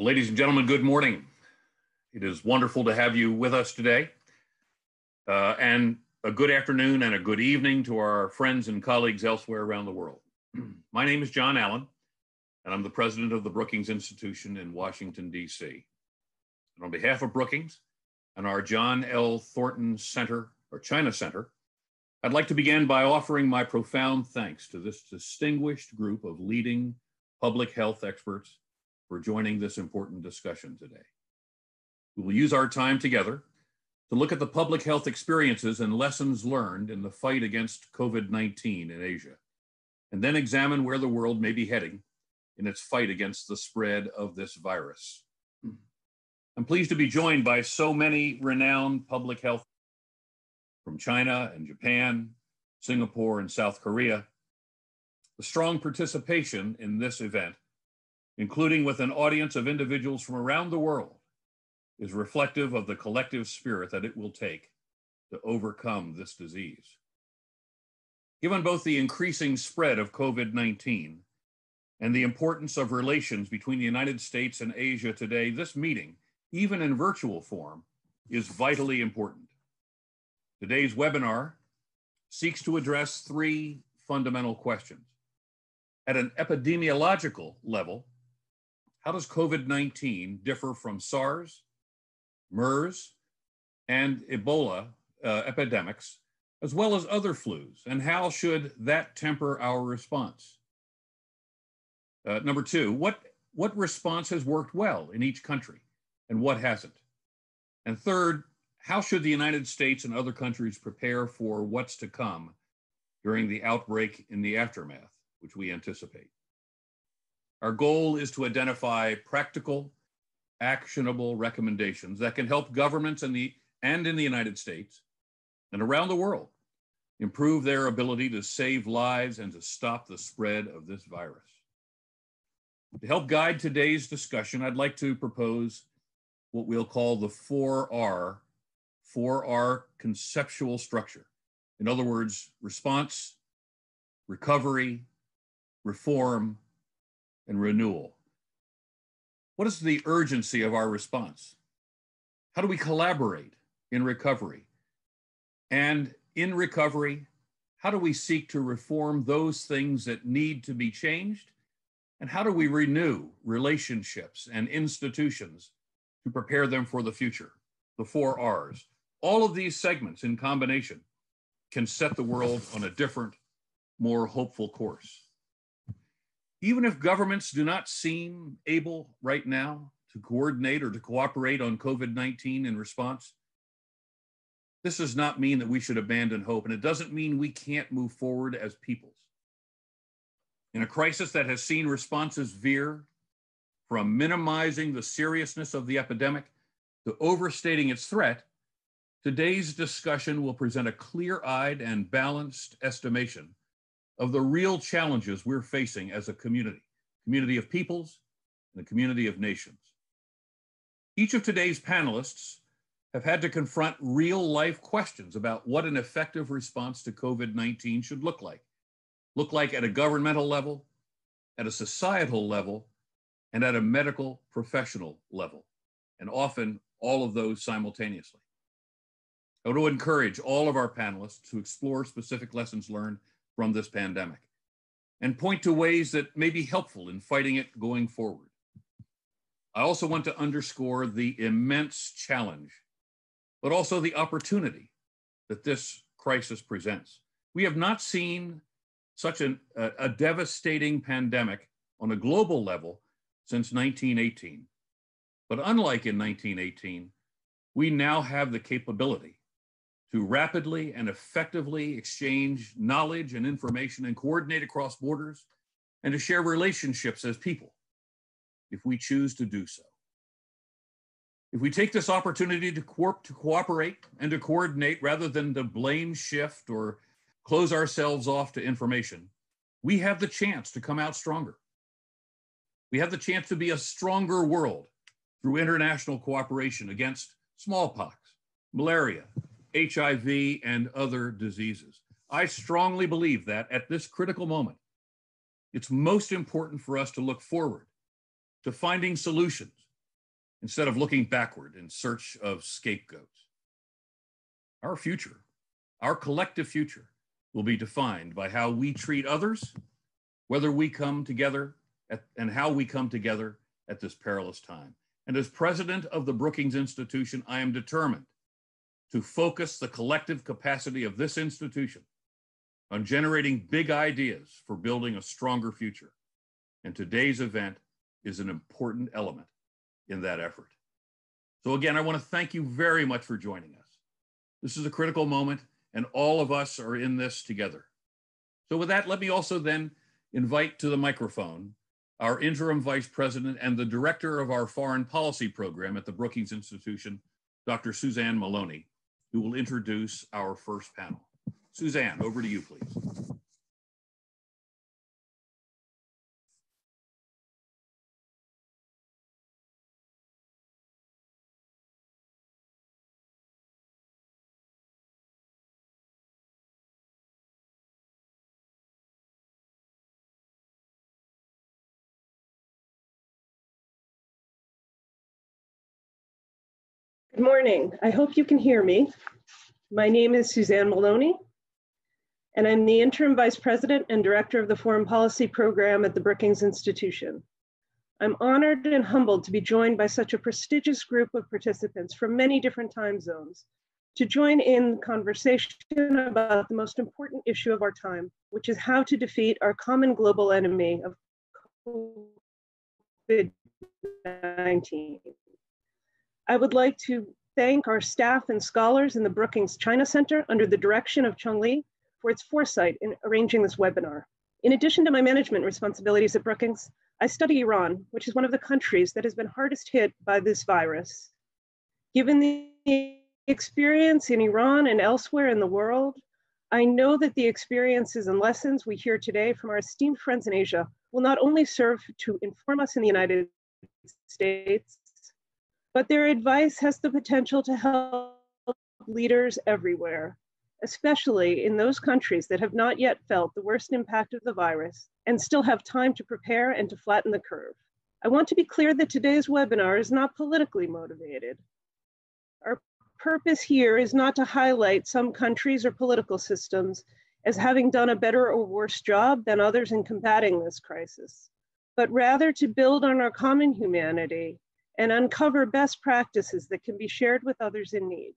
Ladies and gentlemen, good morning. It is wonderful to have you with us today. Uh, and a good afternoon and a good evening to our friends and colleagues elsewhere around the world. My name is John Allen, and I'm the president of the Brookings Institution in Washington, D.C. And on behalf of Brookings and our John L. Thornton Center, or China Center, I'd like to begin by offering my profound thanks to this distinguished group of leading public health experts for joining this important discussion today. We will use our time together to look at the public health experiences and lessons learned in the fight against COVID 19 in Asia, and then examine where the world may be heading in its fight against the spread of this virus. I'm pleased to be joined by so many renowned public health from China and Japan, Singapore, and South Korea. The strong participation in this event including with an audience of individuals from around the world, is reflective of the collective spirit that it will take to overcome this disease. Given both the increasing spread of COVID 19 and the importance of relations between the United States and Asia today, this meeting, even in virtual form, is vitally important. Today's webinar seeks to address three fundamental questions. At an epidemiological level, how does COVID 19 differ from SARS, MERS, and Ebola uh, epidemics, as well as other flus? And how should that temper our response? Uh, number two, what, what response has worked well in each country and what hasn't? And third, how should the United States and other countries prepare for what's to come during the outbreak in the aftermath, which we anticipate? Our goal is to identify practical, actionable recommendations that can help governments in the, and in the United States and around the world improve their ability to save lives and to stop the spread of this virus. To help guide today's discussion, I'd like to propose what we'll call the 4R, 4R conceptual structure. In other words, response, recovery, reform, and renewal. What is the urgency of our response? How do we collaborate in recovery? And in recovery, how do we seek to reform those things that need to be changed? And how do we renew relationships and institutions to prepare them for the future? The four R's. All of these segments in combination can set the world on a different, more hopeful course even if governments do not seem able right now to coordinate or to cooperate on COVID 19 in response, this does not mean that we should abandon hope, and it doesn't mean we can't move forward as peoples. In a crisis that has seen responses veer from minimizing the seriousness of the epidemic to overstating its threat, today's discussion will present a clear eyed and balanced estimation of the real challenges we're facing as a community, community of peoples and a community of nations. Each of today's panelists have had to confront real life questions about what an effective response to COVID-19 should look like. Look like at a governmental level, at a societal level, and at a medical professional level, and often all of those simultaneously. I want to encourage all of our panelists to explore specific lessons learned from this pandemic and point to ways that may be helpful in fighting it going forward. I also want to underscore the immense challenge, but also the opportunity that this crisis presents. We have not seen such an, a, a devastating pandemic on a global level since 1918. But unlike in 1918, we now have the capability to rapidly and effectively exchange knowledge and information and coordinate across borders and to share relationships as people if we choose to do so. If we take this opportunity to, co- to cooperate and to coordinate rather than to blame shift or close ourselves off to information, we have the chance to come out stronger. We have the chance to be a stronger world through international cooperation against smallpox, malaria, HIV, and other diseases. I strongly believe that at this critical moment, it's most important for us to look forward to finding solutions instead of looking backward in search of scapegoats. Our future, our collective future, will be defined by how we treat others, whether we come together at, and how we come together at this perilous time. And as president of the Brookings Institution, I am determined to focus the collective capacity of this institution on generating big ideas for building a stronger future. And today's event is an important element in that effort. So, again, I want to thank you very much for joining us. This is a critical moment, and all of us are in this together. So, with that, let me also then invite to the microphone our interim vice president and the director of our foreign policy program at the Brookings Institution, Dr. Suzanne Maloney, who will introduce our first panel. Suzanne, over to you, please. Good morning. I hope you can hear me. My name is Suzanne Maloney, and I'm the Interim Vice President and Director of the Foreign Policy Program at the Brookings Institution. I'm honored and humbled to be joined by such a prestigious group of participants from many different time zones to join in conversation about the most important issue of our time, which is how to defeat our common global enemy of COVID-19. I would like to thank our staff and scholars in the Brookings China Center under the direction of Cheng Li for its foresight in arranging this webinar. In addition to my management responsibilities at Brookings, I study Iran, which is one of the countries that has been hardest hit by this virus. Given the experience in Iran and elsewhere in the world, I know that the experiences and lessons we hear today from our esteemed friends in Asia will not only serve to inform us in the United States, but their advice has the potential to help leaders everywhere, especially in those countries that have not yet felt the worst impact of the virus and still have time to prepare and to flatten the curve. I want to be clear that today's webinar is not politically motivated. Our purpose here is not to highlight some countries or political systems as having done a better or worse job than others in combating this crisis, but rather to build on our common humanity and uncover best practices that can be shared with others in need.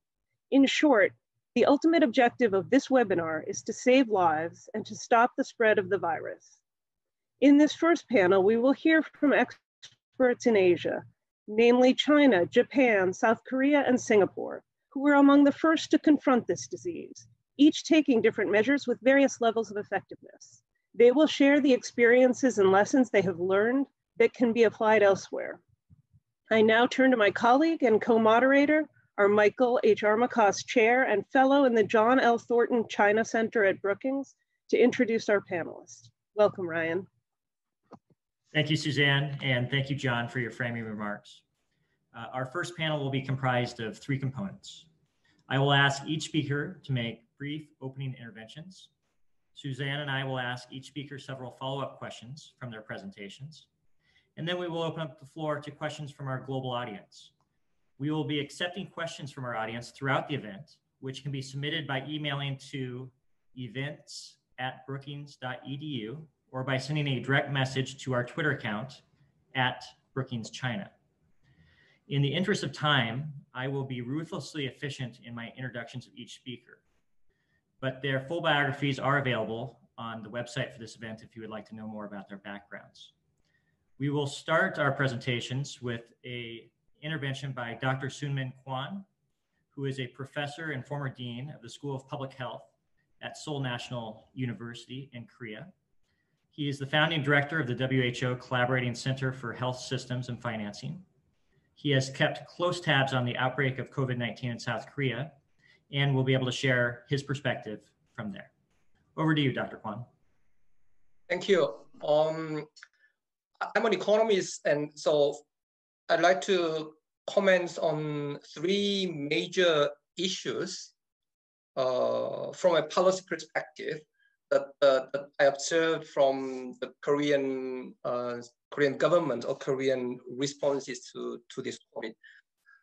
In short, the ultimate objective of this webinar is to save lives and to stop the spread of the virus. In this first panel, we will hear from experts in Asia, namely China, Japan, South Korea, and Singapore, who were among the first to confront this disease, each taking different measures with various levels of effectiveness. They will share the experiences and lessons they have learned that can be applied elsewhere. I now turn to my colleague and co-moderator, our Michael H. Armacost Chair and Fellow in the John L. Thornton China Center at Brookings to introduce our panelists. Welcome, Ryan. Thank you, Suzanne, and thank you, John, for your framing remarks. Uh, our first panel will be comprised of three components. I will ask each speaker to make brief opening interventions. Suzanne and I will ask each speaker several follow-up questions from their presentations and then we will open up the floor to questions from our global audience. We will be accepting questions from our audience throughout the event, which can be submitted by emailing to events at brookings.edu or by sending a direct message to our Twitter account at Brookings China. In the interest of time, I will be ruthlessly efficient in my introductions of each speaker, but their full biographies are available on the website for this event if you would like to know more about their backgrounds. We will start our presentations with a intervention by Dr. Soonman Kwon, who is a professor and former dean of the School of Public Health at Seoul National University in Korea. He is the founding director of the WHO Collaborating Center for Health Systems and Financing. He has kept close tabs on the outbreak of COVID-19 in South Korea and will be able to share his perspective from there. Over to you, Dr. Kwon. Thank you. Um, I'm an economist, and so I'd like to comment on three major issues uh, from a policy perspective that, uh, that I observed from the Korean uh, Korean government or Korean responses to, to this COVID.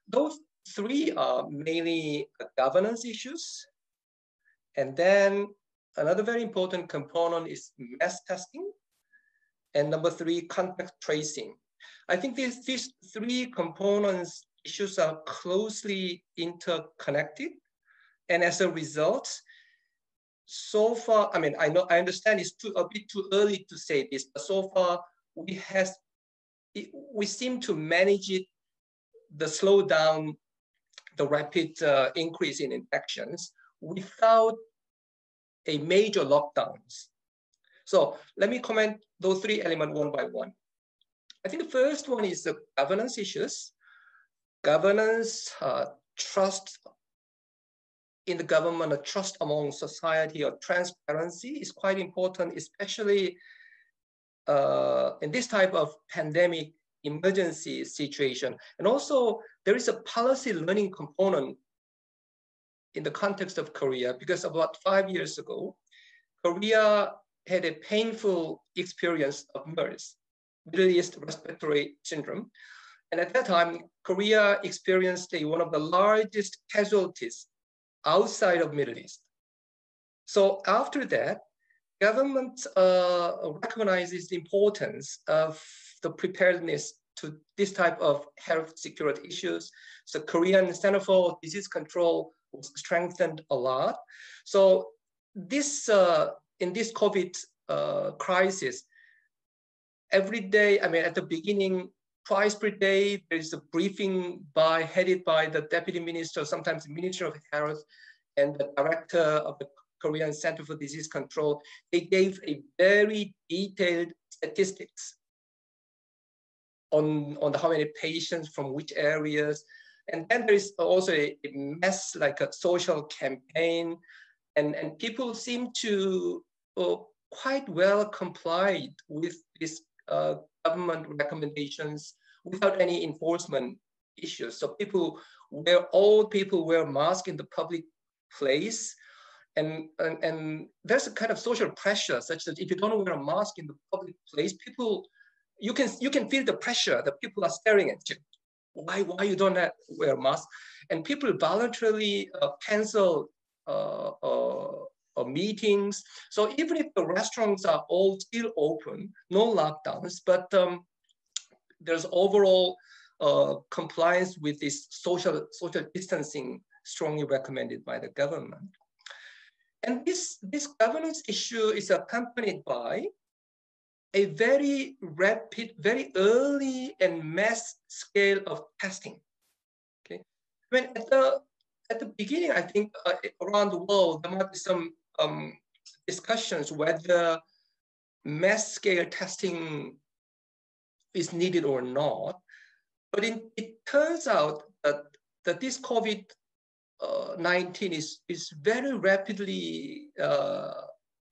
Those three are mainly governance issues. And then another very important component is mass testing. And number three, contact tracing. I think these, these three components issues are closely interconnected. And as a result, so far, I mean, I know I understand it's too a bit too early to say this, but so far we has we seem to manage it, the slowdown, the rapid uh, increase in infections without a major lockdowns. So let me comment those three elements one by one. I think the first one is the governance issues. Governance, uh, trust in the government, a trust among society or transparency is quite important, especially uh, in this type of pandemic emergency situation. And also there is a policy learning component in the context of Korea because about five years ago, Korea had a painful experience of MERS, Middle East Respiratory Syndrome. And at that time, Korea experienced a, one of the largest casualties outside of Middle East. So after that, government uh, recognizes the importance of the preparedness to this type of health security issues. So Korean Center for Disease Control was strengthened a lot. So this uh, in this COVID uh, crisis, every day, I mean, at the beginning, twice per day, there's a briefing by headed by the deputy minister, sometimes the minister of health, and the director of the Korean Center for Disease Control. They gave a very detailed statistics on, on how many patients from which areas. And then there is also a, a mess like a social campaign. And, and people seem to quite well complied with these uh, government recommendations without any enforcement issues. So people wear, all people wear masks in the public place. And, and, and there's a kind of social pressure such that if you don't wear a mask in the public place, people you can you can feel the pressure that people are staring at you. Why why you don't wear a mask? And people voluntarily uh, cancel uh, uh, uh, meetings. So even if the restaurants are all still open, no lockdowns, but um, there's overall uh, compliance with this social social distancing strongly recommended by the government. And this, this governance issue is accompanied by a very rapid, very early and mass scale of testing. Okay, when at the at the beginning, I think uh, around the world there might be some um, discussions whether mass scale testing is needed or not. But it turns out that, that this COVID uh, 19 is, is very rapidly uh,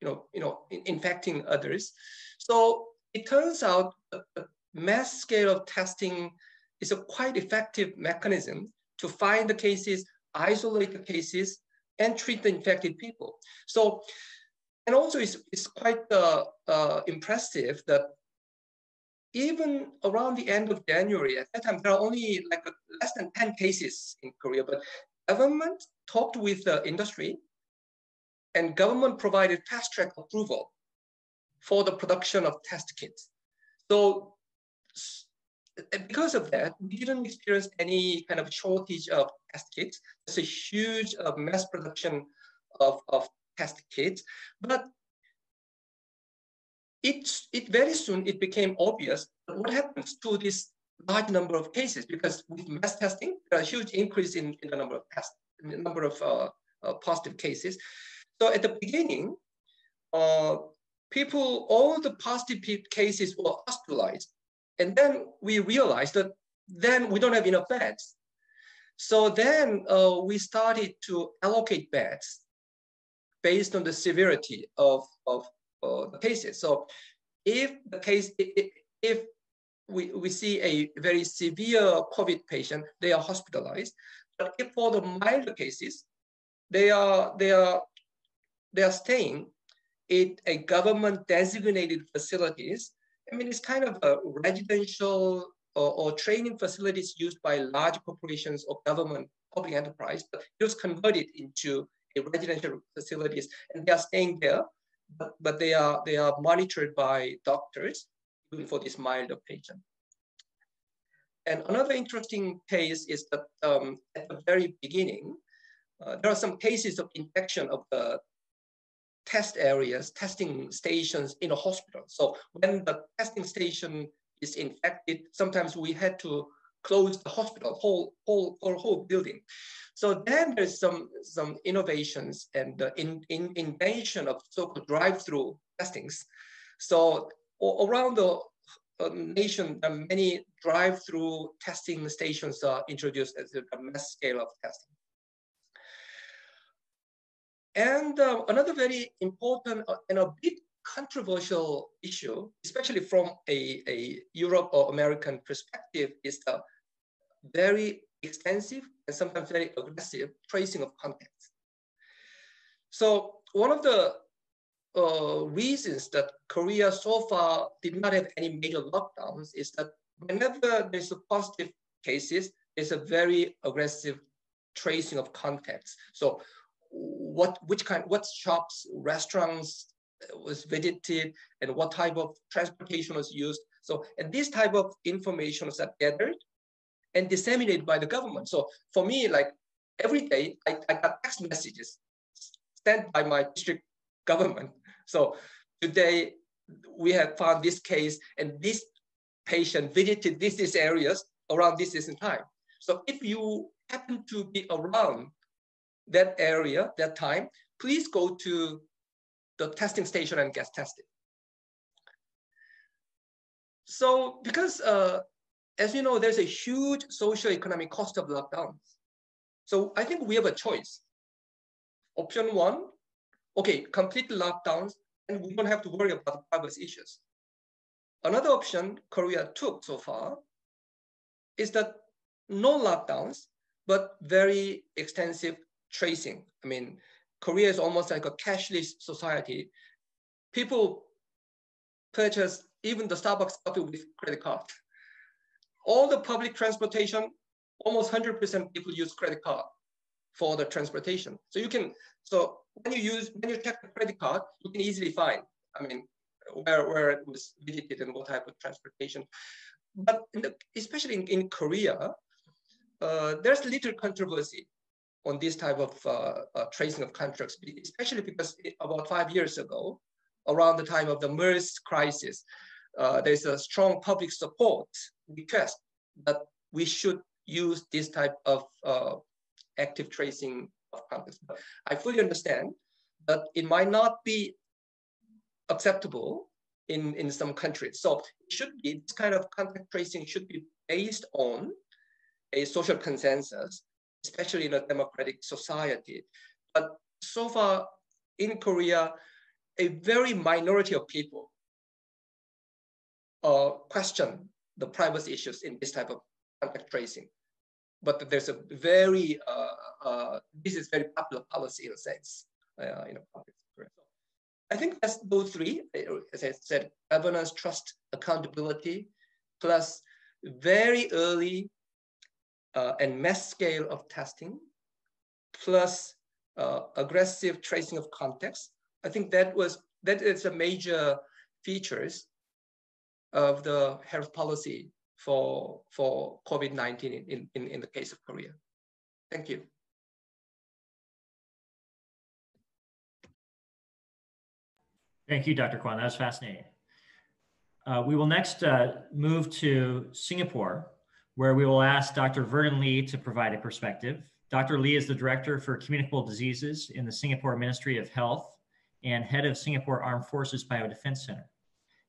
you know, you know, in, infecting others. So it turns out the mass scale of testing is a quite effective mechanism to find the cases, isolate the cases, and treat the infected people. So, and also it's, it's quite uh, uh, impressive that even around the end of January, at that time, there are only like less than 10 cases in Korea, but government talked with the industry and government provided fast track approval for the production of test kits. So because of that, we didn't experience any kind of shortage of test kits. There's a huge uh, mass production of, of test kits, but it, it very soon it became obvious what happens to this large number of cases because with mass testing, there's a huge increase in, in the number of tests, number of uh, uh, positive cases. So at the beginning, uh, people, all the positive cases were hospitalized. And then we realized that then we don't have enough beds. So then uh, we started to allocate beds based on the severity of, of uh, the cases. So if the case, if, we, we see a very severe COVID patient, they are hospitalized. But if for the milder cases, they are, they are they are staying in a government designated facilities. I mean, it's kind of a residential or, or training facilities used by large corporations or government public enterprise, but it was converted into a residential facilities and they are staying there, but, but they are they are monitored by doctors even for this milder patient. And another interesting case is that um, at the very beginning, uh, there are some cases of infection of the test areas, testing stations in a hospital. So when the testing station is infected, sometimes we had to close the hospital, whole, whole, or whole building. So then there's some, some innovations and the in, in, invention of so-called drive-through testings. So around the uh, nation, many drive-through testing stations are introduced as a mass scale of testing. And uh, another very important uh, and a bit controversial issue, especially from a, a Europe or American perspective, is the very extensive and sometimes very aggressive tracing of contacts. So one of the uh, reasons that Korea so far did not have any major lockdowns is that whenever there's a positive cases, there's a very aggressive tracing of contacts. So what, which kind, what shops, restaurants uh, was visited, and what type of transportation was used. So, and this type of information is gathered and disseminated by the government. So for me, like every day, I, I got text messages sent by my district government so today we have found this case and this patient visited these, these areas around this distant time. So if you happen to be around that area, that time, please go to the testing station and get tested. So because, uh, as you know, there's a huge socio-economic cost of lockdowns. So I think we have a choice. Option one, okay, complete lockdowns, and we don't have to worry about privacy issues. Another option Korea took so far is that no lockdowns, but very extensive tracing. I mean, Korea is almost like a cashless society. People purchase even the Starbucks coffee with credit card. All the public transportation, almost 100% people use credit card for the transportation. So you can, so when you use, when you check the credit card, you can easily find, I mean, where, where it was visited and what type of transportation. But the, especially in, in Korea, uh, there's little controversy on this type of uh, uh, tracing of contracts, especially because about five years ago, around the time of the MERS crisis, uh, there's a strong public support request that we should use this type of uh, active tracing of contacts. But I fully understand that it might not be acceptable in, in some countries. So it should be, this kind of contact tracing should be based on a social consensus, especially in a democratic society. But so far in Korea, a very minority of people uh, question the privacy issues in this type of contact tracing. But there's a very, uh, uh, this is very popular policy in a sense, uh, in a public I think that's those three, as I said, governance, trust, accountability, plus very early uh, and mass scale of testing, plus uh, aggressive tracing of context. I think that was that is a major features of the health policy for, for COVID-19 in, in, in the case of Korea. Thank you. Thank you, Dr. Kwon. That was fascinating. Uh, we will next uh, move to Singapore, where we will ask Dr. Vernon Lee to provide a perspective. Dr. Lee is the Director for Communicable Diseases in the Singapore Ministry of Health and head of Singapore Armed Forces Biodefense Center.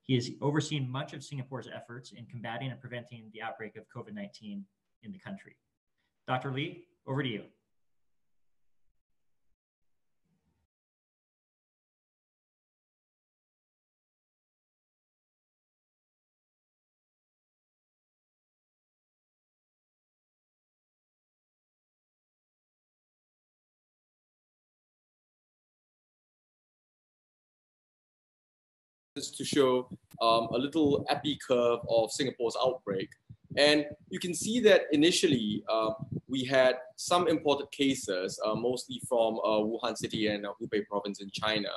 He has overseen much of Singapore's efforts in combating and preventing the outbreak of COVID 19 in the country. Dr. Lee, over to you. To show um, a little epi curve of Singapore's outbreak. And you can see that initially uh, we had some imported cases, uh, mostly from uh, Wuhan city and Hubei province in China,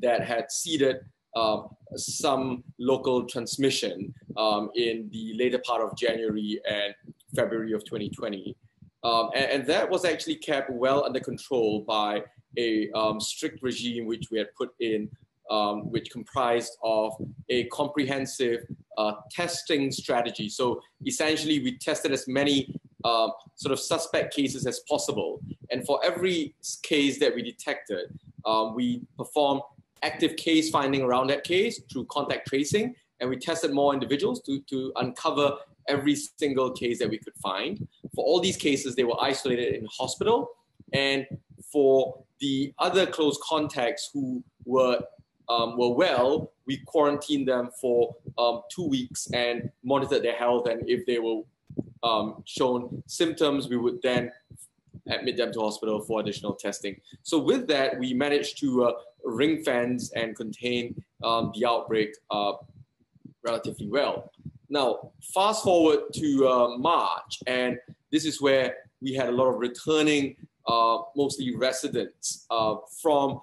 that had seeded um, some local transmission um, in the later part of January and February of 2020. Um, and, and, that was actually kept well under control by a um, strict regime which we had put in, um, which comprised of a comprehensive uh, testing strategy. So essentially, we tested as many uh, sort of suspect cases as possible. And for every case that we detected, um, we performed active case finding around that case through contact tracing. And we tested more individuals to, to uncover every single case that we could find. For all these cases, they were isolated in hospital. And for the other close contacts who were um, were well, we quarantined them for um, two weeks and monitored their health. And if they were um, shown symptoms, we would then admit them to hospital for additional testing. So with that, we managed to uh, ring fence and contain um, the outbreak uh, relatively well. Now, fast forward to uh, March, and this is where we had a lot of returning, uh, mostly residents uh, from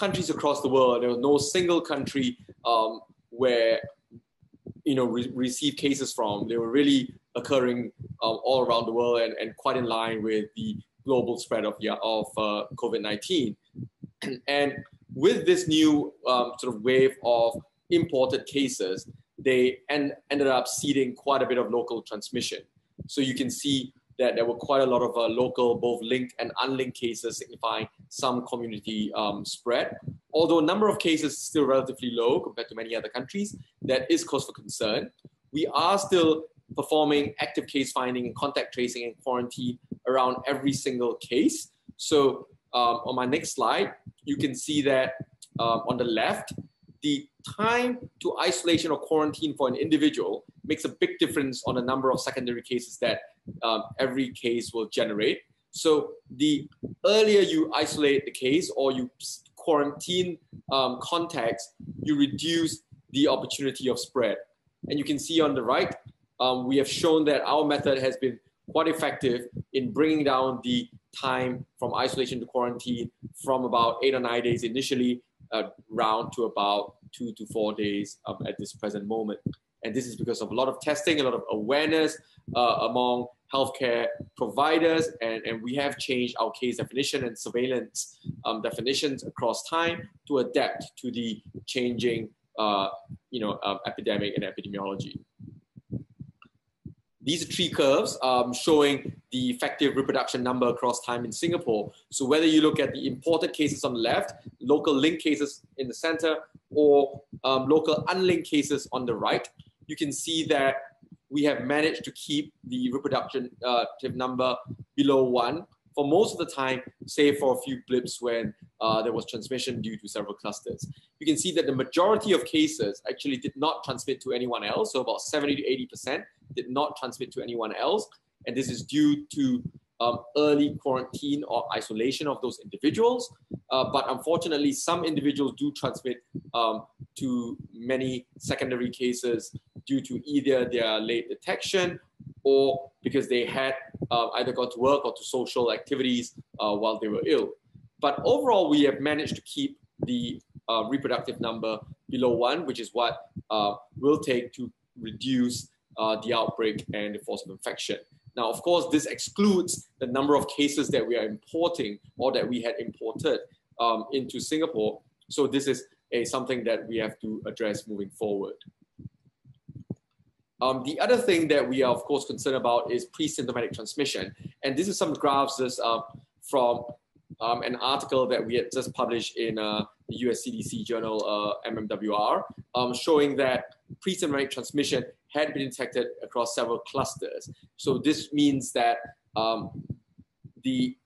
countries across the world. There was no single country um, where you know re- received cases from. They were really occurring um, all around the world and, and quite in line with the global spread of yeah of uh, COVID nineteen. and with this new um, sort of wave of imported cases, they en- ended up seeding quite a bit of local transmission. So you can see that there were quite a lot of uh, local, both linked and unlinked cases signifying some community um, spread. Although a number of cases is still relatively low compared to many other countries, that is cause for concern. We are still performing active case finding and contact tracing and quarantine around every single case. So um, on my next slide, you can see that um, on the left, the time to isolation or quarantine for an individual makes a big difference on the number of secondary cases that um, every case will generate. So the earlier you isolate the case or you quarantine um, contacts, you reduce the opportunity of spread. And you can see on the right, um, we have shown that our method has been quite effective in bringing down the time from isolation to quarantine from about eight or nine days initially uh, round to about two to four days um, at this present moment. And this is because of a lot of testing, a lot of awareness uh, among healthcare providers, and, and we have changed our case definition and surveillance um, definitions across time to adapt to the changing, uh, you know, uh, epidemic and epidemiology. These are three curves um, showing the effective reproduction number across time in Singapore. So whether you look at the imported cases on the left, local linked cases in the center, or um, local unlinked cases on the right, you can see that we have managed to keep the reproductive uh, number below one for most of the time, save for a few blips when uh, there was transmission due to several clusters. You can see that the majority of cases actually did not transmit to anyone else. So about 70 to 80% did not transmit to anyone else. And this is due to um, early quarantine or isolation of those individuals. Uh, but unfortunately, some individuals do transmit um, to many secondary cases due to either their late detection or because they had uh, either got to work or to social activities uh, while they were ill. But overall, we have managed to keep the uh, reproductive number below one, which is what uh, will take to reduce uh, the outbreak and the force of infection. Now, of course, this excludes the number of cases that we are importing or that we had imported um, into Singapore. So this is a, something that we have to address moving forward. Um, the other thing that we are, of course, concerned about is pre-symptomatic transmission. And this is some graphs uh, from um, an article that we had just published in uh, the US CDC journal, uh, MMWR, um, showing that pre-symptomatic transmission had been detected across several clusters. So this means that um, the,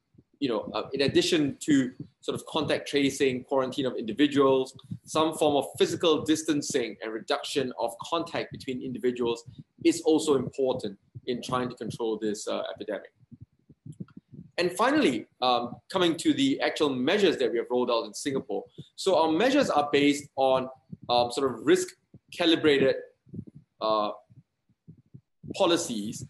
you know, uh, in addition to sort of contact tracing, quarantine of individuals, some form of physical distancing and reduction of contact between individuals is also important in trying to control this uh, epidemic. And finally, um, coming to the actual measures that we have rolled out in Singapore. So our measures are based on um, sort of risk calibrated uh, policies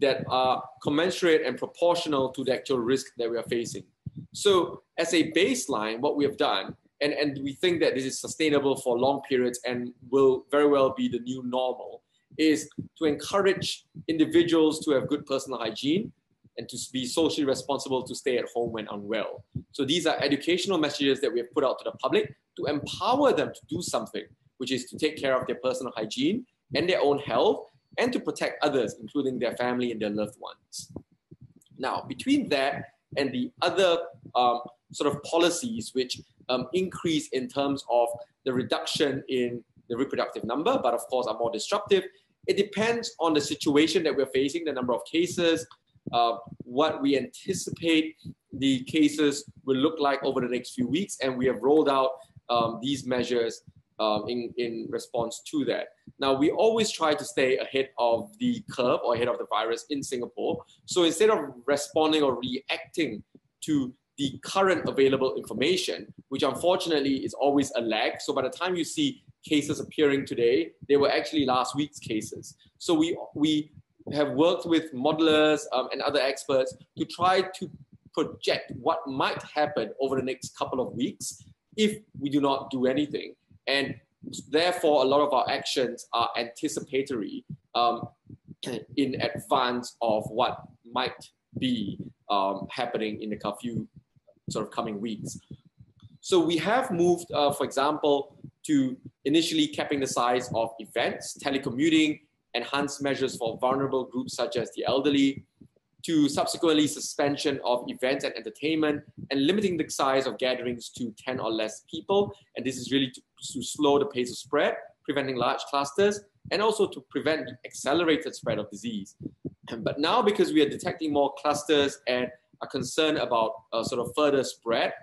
that are commensurate and proportional to the actual risk that we are facing. So, as a baseline, what we have done, and, and we think that this is sustainable for long periods and will very well be the new normal, is to encourage individuals to have good personal hygiene and to be socially responsible to stay at home when unwell. So, these are educational messages that we have put out to the public to empower them to do something, which is to take care of their personal hygiene and their own health and to protect others, including their family and their loved ones. Now, between that and the other um, sort of policies which um, increase in terms of the reduction in the reproductive number, but of course are more disruptive, it depends on the situation that we're facing, the number of cases, uh, what we anticipate the cases will look like over the next few weeks, and we have rolled out um, these measures um, in, in response to that. Now, we always try to stay ahead of the curve or ahead of the virus in Singapore. So instead of responding or reacting to the current available information, which unfortunately is always a lag. So by the time you see cases appearing today, they were actually last week's cases. So we, we have worked with modelers um, and other experts to try to project what might happen over the next couple of weeks if we do not do anything. And therefore, a lot of our actions are anticipatory um, in advance of what might be um, happening in a few sort of coming weeks. So we have moved, uh, for example, to initially capping the size of events, telecommuting, enhanced measures for vulnerable groups such as the elderly, to subsequently suspension of events and entertainment and limiting the size of gatherings to 10 or less people. And this is really to, to slow the pace of spread, preventing large clusters, and also to prevent the accelerated spread of disease. But now, because we are detecting more clusters and are concerned about uh, sort of further spread,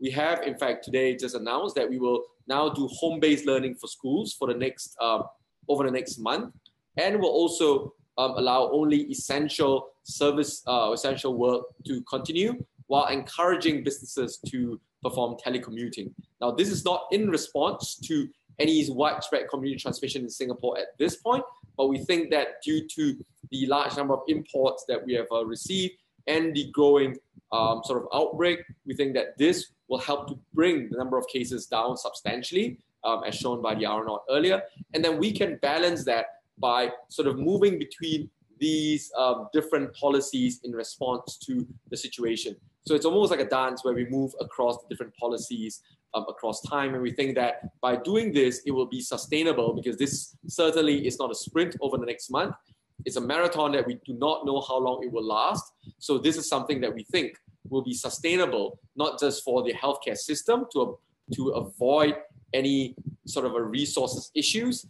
we have, in fact, today just announced that we will now do home-based learning for schools for the next uh, over the next month, and we'll also um, allow only essential service, uh, essential work to continue while encouraging businesses to perform telecommuting. Now, this is not in response to any widespread community transmission in Singapore at this point, but we think that due to the large number of imports that we have uh, received and the growing um, sort of outbreak, we think that this will help to bring the number of cases down substantially, um, as shown by the R naught earlier. And then we can balance that by sort of moving between these um, different policies in response to the situation. So it's almost like a dance where we move across the different policies um, across time. And we think that by doing this, it will be sustainable because this certainly is not a sprint over the next month. It's a marathon that we do not know how long it will last. So this is something that we think will be sustainable, not just for the healthcare system to, to avoid any sort of a resources issues,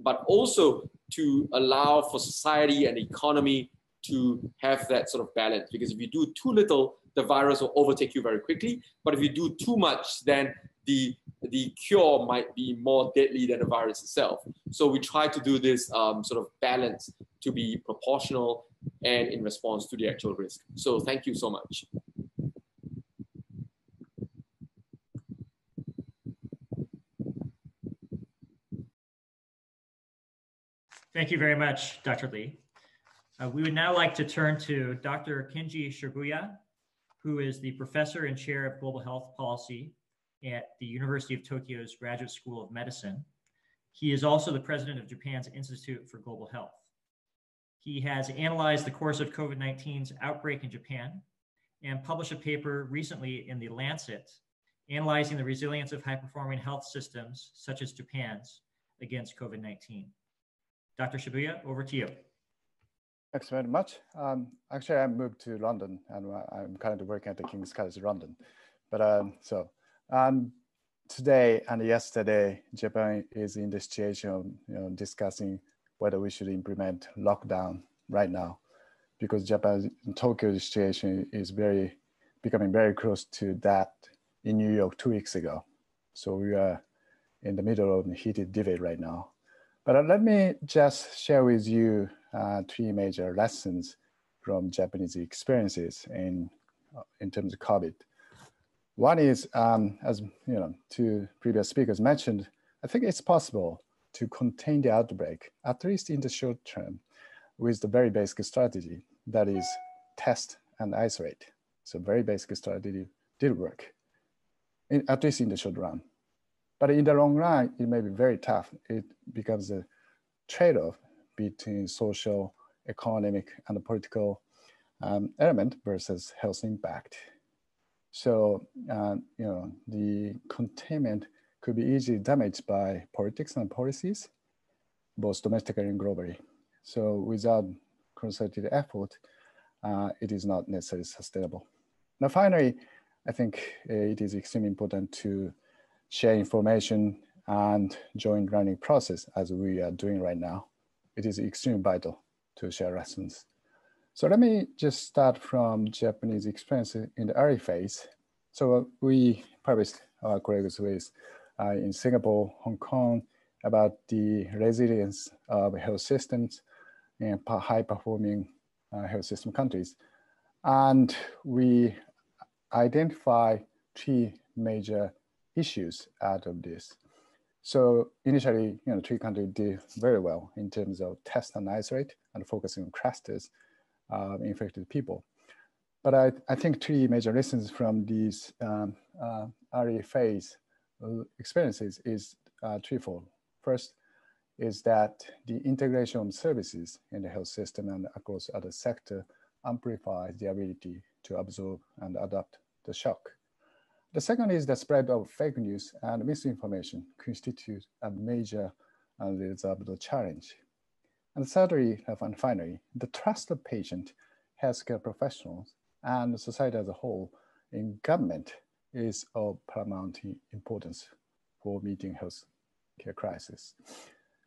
but also to allow for society and economy to have that sort of balance. Because if you do too little, the virus will overtake you very quickly. But if you do too much, then the the cure might be more deadly than the virus itself. So we try to do this um, sort of balance to be proportional and in response to the actual risk. So thank you so much. Thank you very much, Dr. Lee. Uh, we would now like to turn to Dr. Kenji Shibuya, who is the professor and chair of global health policy at the University of Tokyo's Graduate School of Medicine. He is also the president of Japan's Institute for Global Health. He has analyzed the course of COVID 19's outbreak in Japan and published a paper recently in The Lancet analyzing the resilience of high performing health systems, such as Japan's, against COVID 19. Dr. Shibuya, over to you. Thanks very much. Um, actually, I moved to London and I'm currently working at the King's College London. But um, so um, today and yesterday, Japan is in the situation of you know, discussing whether we should implement lockdown right now because Japan, Tokyo situation is very becoming very close to that in New York two weeks ago. So we are in the middle of a heated debate right now. But uh, let me just share with you uh, three major lessons from Japanese experiences in, uh, in terms of COVID. One is, um, as you know, two previous speakers mentioned, I think it's possible to contain the outbreak, at least in the short term, with the very basic strategy that is test and isolate. So very basic strategy did work, in, at least in the short run. But in the long run, it may be very tough. It becomes a trade-off between social, economic, and political um, element versus health impact. So, uh, you know, the containment could be easily damaged by politics and policies, both domestically and globally. So without concerted effort, uh, it is not necessarily sustainable. Now, finally, I think uh, it is extremely important to share information and joint learning process as we are doing right now. It is extremely vital to share lessons. So let me just start from Japanese experience in the early phase. So we published our colleagues with uh, in Singapore, Hong Kong, about the resilience of health systems in high performing uh, health system countries. And we identify three major issues out of this. So initially, you know, three countries did very well in terms of test and isolate and focusing on clusters of infected people. But I, I think three major lessons from these um, uh, early phase experiences is uh, threefold. First is that the integration of services in the health system and across other sector amplifies the ability to absorb and adapt the shock. The second is the spread of fake news and misinformation constitute a major unresolved challenge. And thirdly, and finally, the trust of patient, healthcare professionals, and society as a whole in government is of paramount importance for meeting health care crisis.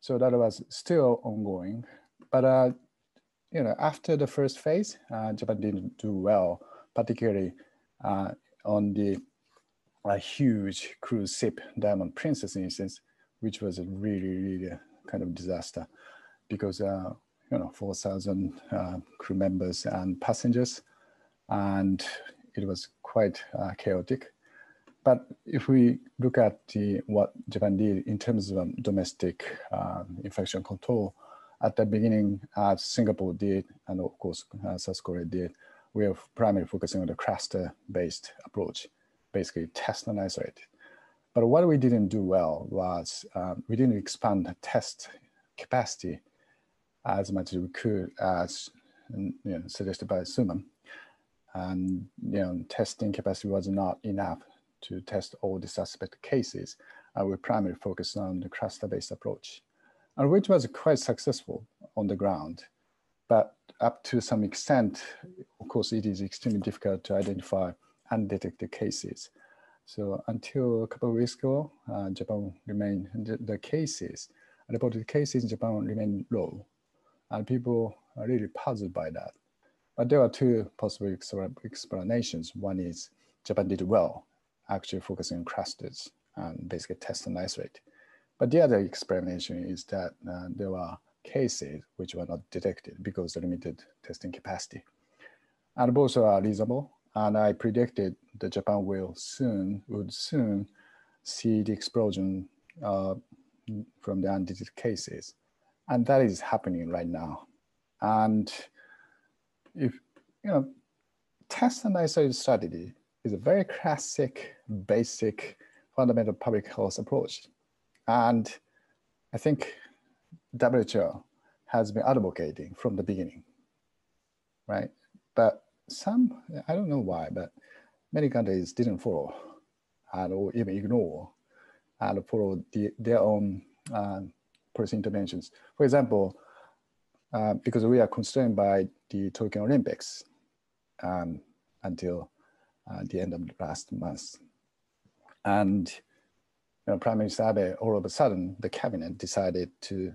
So that was still ongoing, but uh, you know, after the first phase, uh, Japan didn't do well, particularly uh, on the a huge cruise ship Diamond Princess instance, which was a really, really kind of disaster because, uh, you know, 4,000 uh, crew members and passengers, and it was quite uh, chaotic. But if we look at the, what Japan did in terms of um, domestic um, infection control, at the beginning, as Singapore did, and of course uh, South Korea did, we are primarily focusing on the cluster-based approach, basically test and isolate. But what we didn't do well was um, we didn't expand the test capacity as much as we could as you know, suggested by Soonman. And you know, testing capacity was not enough to test all the suspect cases. Uh, we primarily focused on the cluster-based approach, and which was quite successful on the ground. But up to some extent, of course, it is extremely difficult to identify undetected cases. So until a couple of weeks ago, uh, Japan remained, the, the, cases, reported cases in Japan remain low. And people are really puzzled by that. But there are two possible explanations. One is Japan did well, actually focusing on clusters and basically test and isolate. But the other explanation is that uh, there were cases which were not detected because of limited testing capacity. And both are reasonable. And I predicted that Japan will soon, would soon see the explosion uh, from the undetected cases. And that is happening right now. And if, you know, test and isolate strategy is a very classic, basic, fundamental public health approach. And I think WHO has been advocating from the beginning, right? But some, I don't know why, but many countries didn't follow and or even ignore and follow the, their own uh, policy interventions. For example, uh, because we are constrained by the Tokyo Olympics um, until uh, the end of last month. And you know, Prime Minister Abe, all of a sudden, the cabinet decided to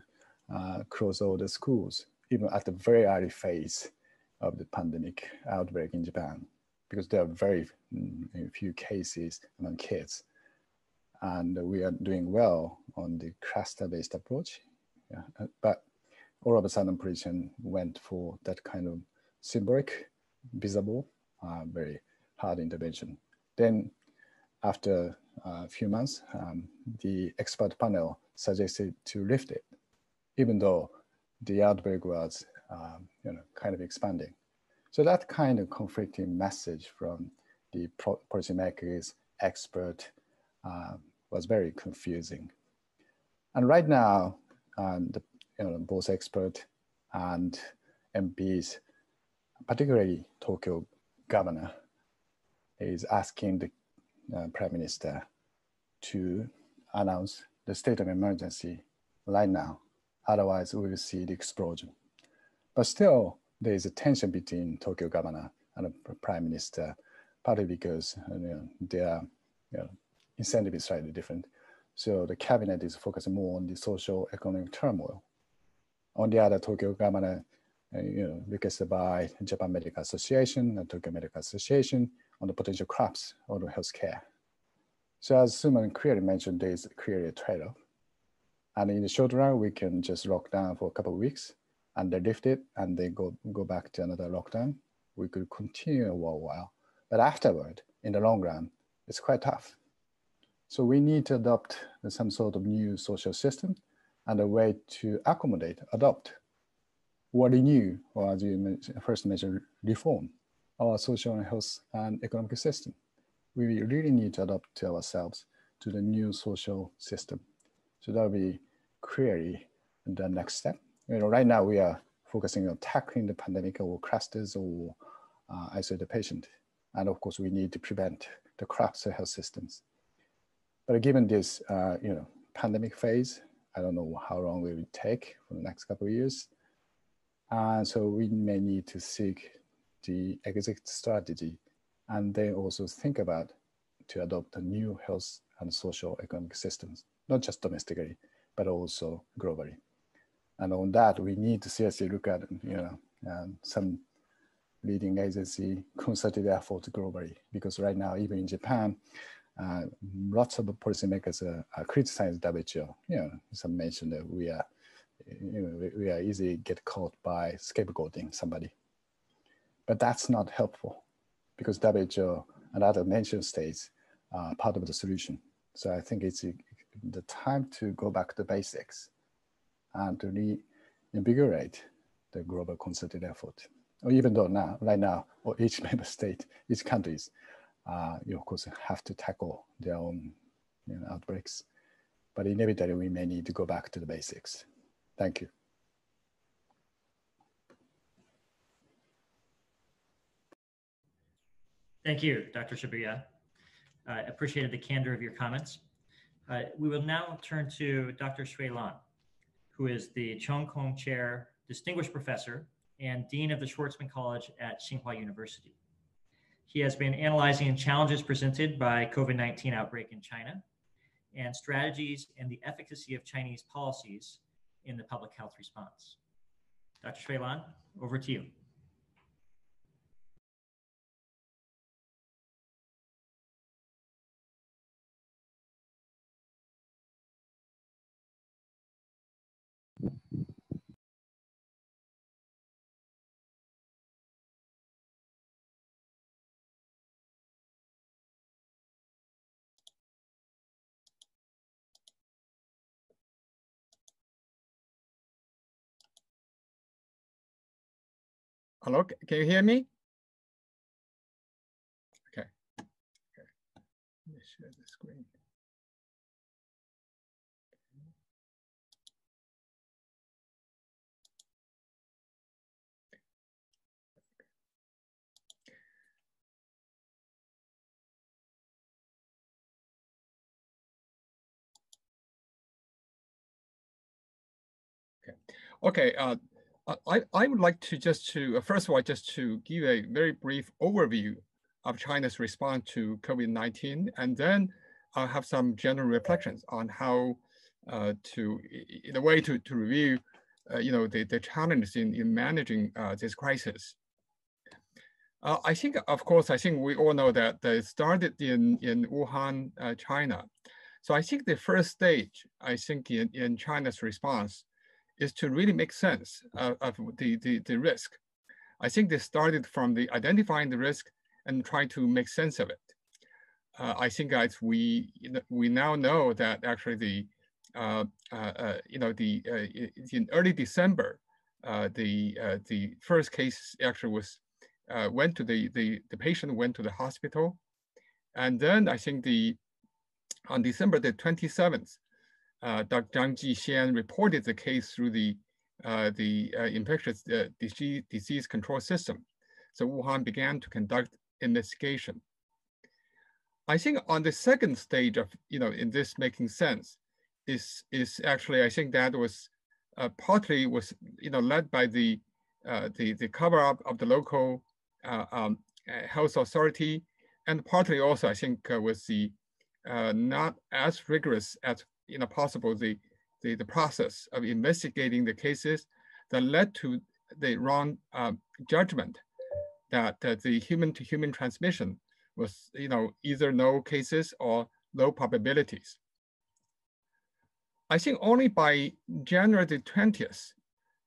uh, close all the schools, even at the very early phase of the pandemic outbreak in Japan, because there are very mm, few cases among kids. And we are doing well on the cluster-based approach. Yeah. Uh, but all of a sudden, politicians went for that kind of symbolic, visible, uh, very hard intervention. Then after a few months, um, the expert panel suggested to lift it, even though the outbreak was um, you know, kind of expanding. So that kind of conflicting message from the policymakers, expert, uh, was very confusing. And right now, um, the, you know, both expert and MPs, particularly Tokyo governor, is asking the uh, prime minister to announce the state of emergency right now. Otherwise, we will see the explosion. But still, there is a tension between Tokyo governor and the prime minister, partly because you know, their you know, incentive is slightly different. So the cabinet is focusing more on the social economic turmoil. On the other, Tokyo governor, uh, you know, requested by Japan Medical Association and Tokyo Medical Association on the potential crops or the healthcare. So as Soonman clearly mentioned, there is clearly a trade-off. And in the short run, we can just lock down for a couple of weeks and they lift it and they go, go back to another lockdown. We could continue a while, but afterward, in the long run, it's quite tough. So we need to adopt some sort of new social system and a way to accommodate, adopt what renew, or as you first mentioned, reform our social and health and economic system. We really need to adapt to ourselves to the new social system. So that will be clearly the next step. You know, right now we are focusing on tackling the pandemic or clusters or uh, isolate the patient. And of course, we need to prevent the collapse of health systems. But given this, uh, you know, pandemic phase, I don't know how long it will take for the next couple of years. And so we may need to seek the exit strategy and then also think about to adopt a new health and social economic systems, not just domestically, but also globally. And on that, we need to seriously look at, you know, um, some leading agency concerted effort globally, because right now, even in Japan, uh, lots of policymakers uh, are criticizing WHO. You know, some mentioned that we are, you know, we, we are easily get caught by scapegoating somebody. But that's not helpful because WHO and other nation states are part of the solution. So I think it's the time to go back to basics and to reinvigorate the global concerted effort. Or even though now, right now, or each member state, each countries uh, you of course have to tackle their own you know, outbreaks. But inevitably, we may need to go back to the basics. Thank you. Thank you, Dr. Shibuya. I uh, appreciated the candor of your comments. Uh, we will now turn to Dr. Xue Lan, who is the Cheung Kong Chair, Distinguished Professor, and Dean of the Schwarzman College at Tsinghua University. He has been analyzing challenges presented by COVID-19 outbreak in China and strategies and the efficacy of Chinese policies in the public health response. Dr. Xue Lan, over to you. Hello, can you hear me? Okay. Uh, I, I would like to just to, uh, first of all, just to give a very brief overview of China's response to COVID-19, and then I'll have some general reflections on how uh, to, in a way to, to review, uh, you know, the, the challenges in, in managing uh, this crisis. Uh, I think, of course, I think we all know that it started in, in Wuhan, uh, China. So I think the first stage, I think in, in China's response is to really make sense of, of the, the, the risk. I think they started from the identifying the risk and trying to make sense of it. uh, I think as we we now know that actually the uh, uh, uh you know the in early December the the first case actually was went to the the the patient went to the hospital, and then I think the on December the 27th, Dr. Zhang Jixian reported the case through the the infectious disease, disease control system. So Wuhan began to conduct investigation. I think on the second stage of, you know, in this making sense, is is actually I think that was uh, partly was you know led by the uh, the the cover up of the local uh, um, uh, health authority, and partly also I think uh, was the uh, not as rigorous as you know possible the, the the process of investigating the cases that led to the wrong judgment that the human to human transmission was you know either no cases or low probabilities. I think only by January the 20th,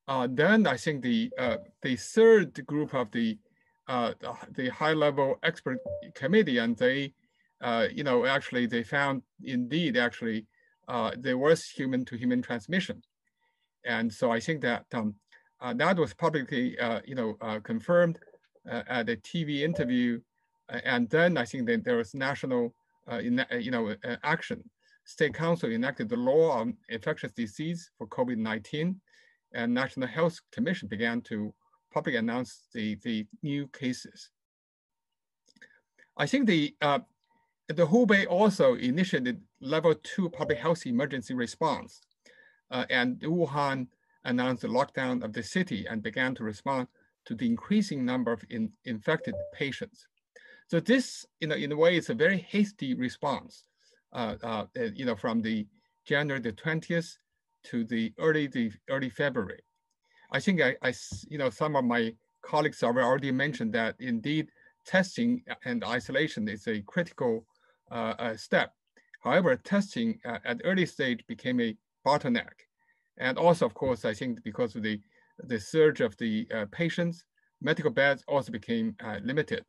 uh, then I think the uh, the third group of the uh, the, the, high level expert committee and they uh, you know actually they found indeed actually uh, there was human to human transmission, and so I think that um, uh, that was publicly you know confirmed at a TV interview and then I think that there was national, uh, in, uh, you know, uh, action. State Council enacted the law on infectious disease for COVID-19, and National Health Commission began to publicly announce the, the new cases. I think the uh, the Hubei also initiated level two public health emergency response, uh, and Wuhan announced the lockdown of the city and began to respond to the increasing number of in, infected patients. So this, you know, in a way, it's a very hasty response, uh, uh, uh you know, from the January the 20th to the early the early February. I think I, I you know, some of my colleagues have already mentioned that indeed testing and isolation is a critical step. However, testing uh, at early stage became a bottleneck. And also, of course, I think because of the, the surge of the patients, medical beds also became limited.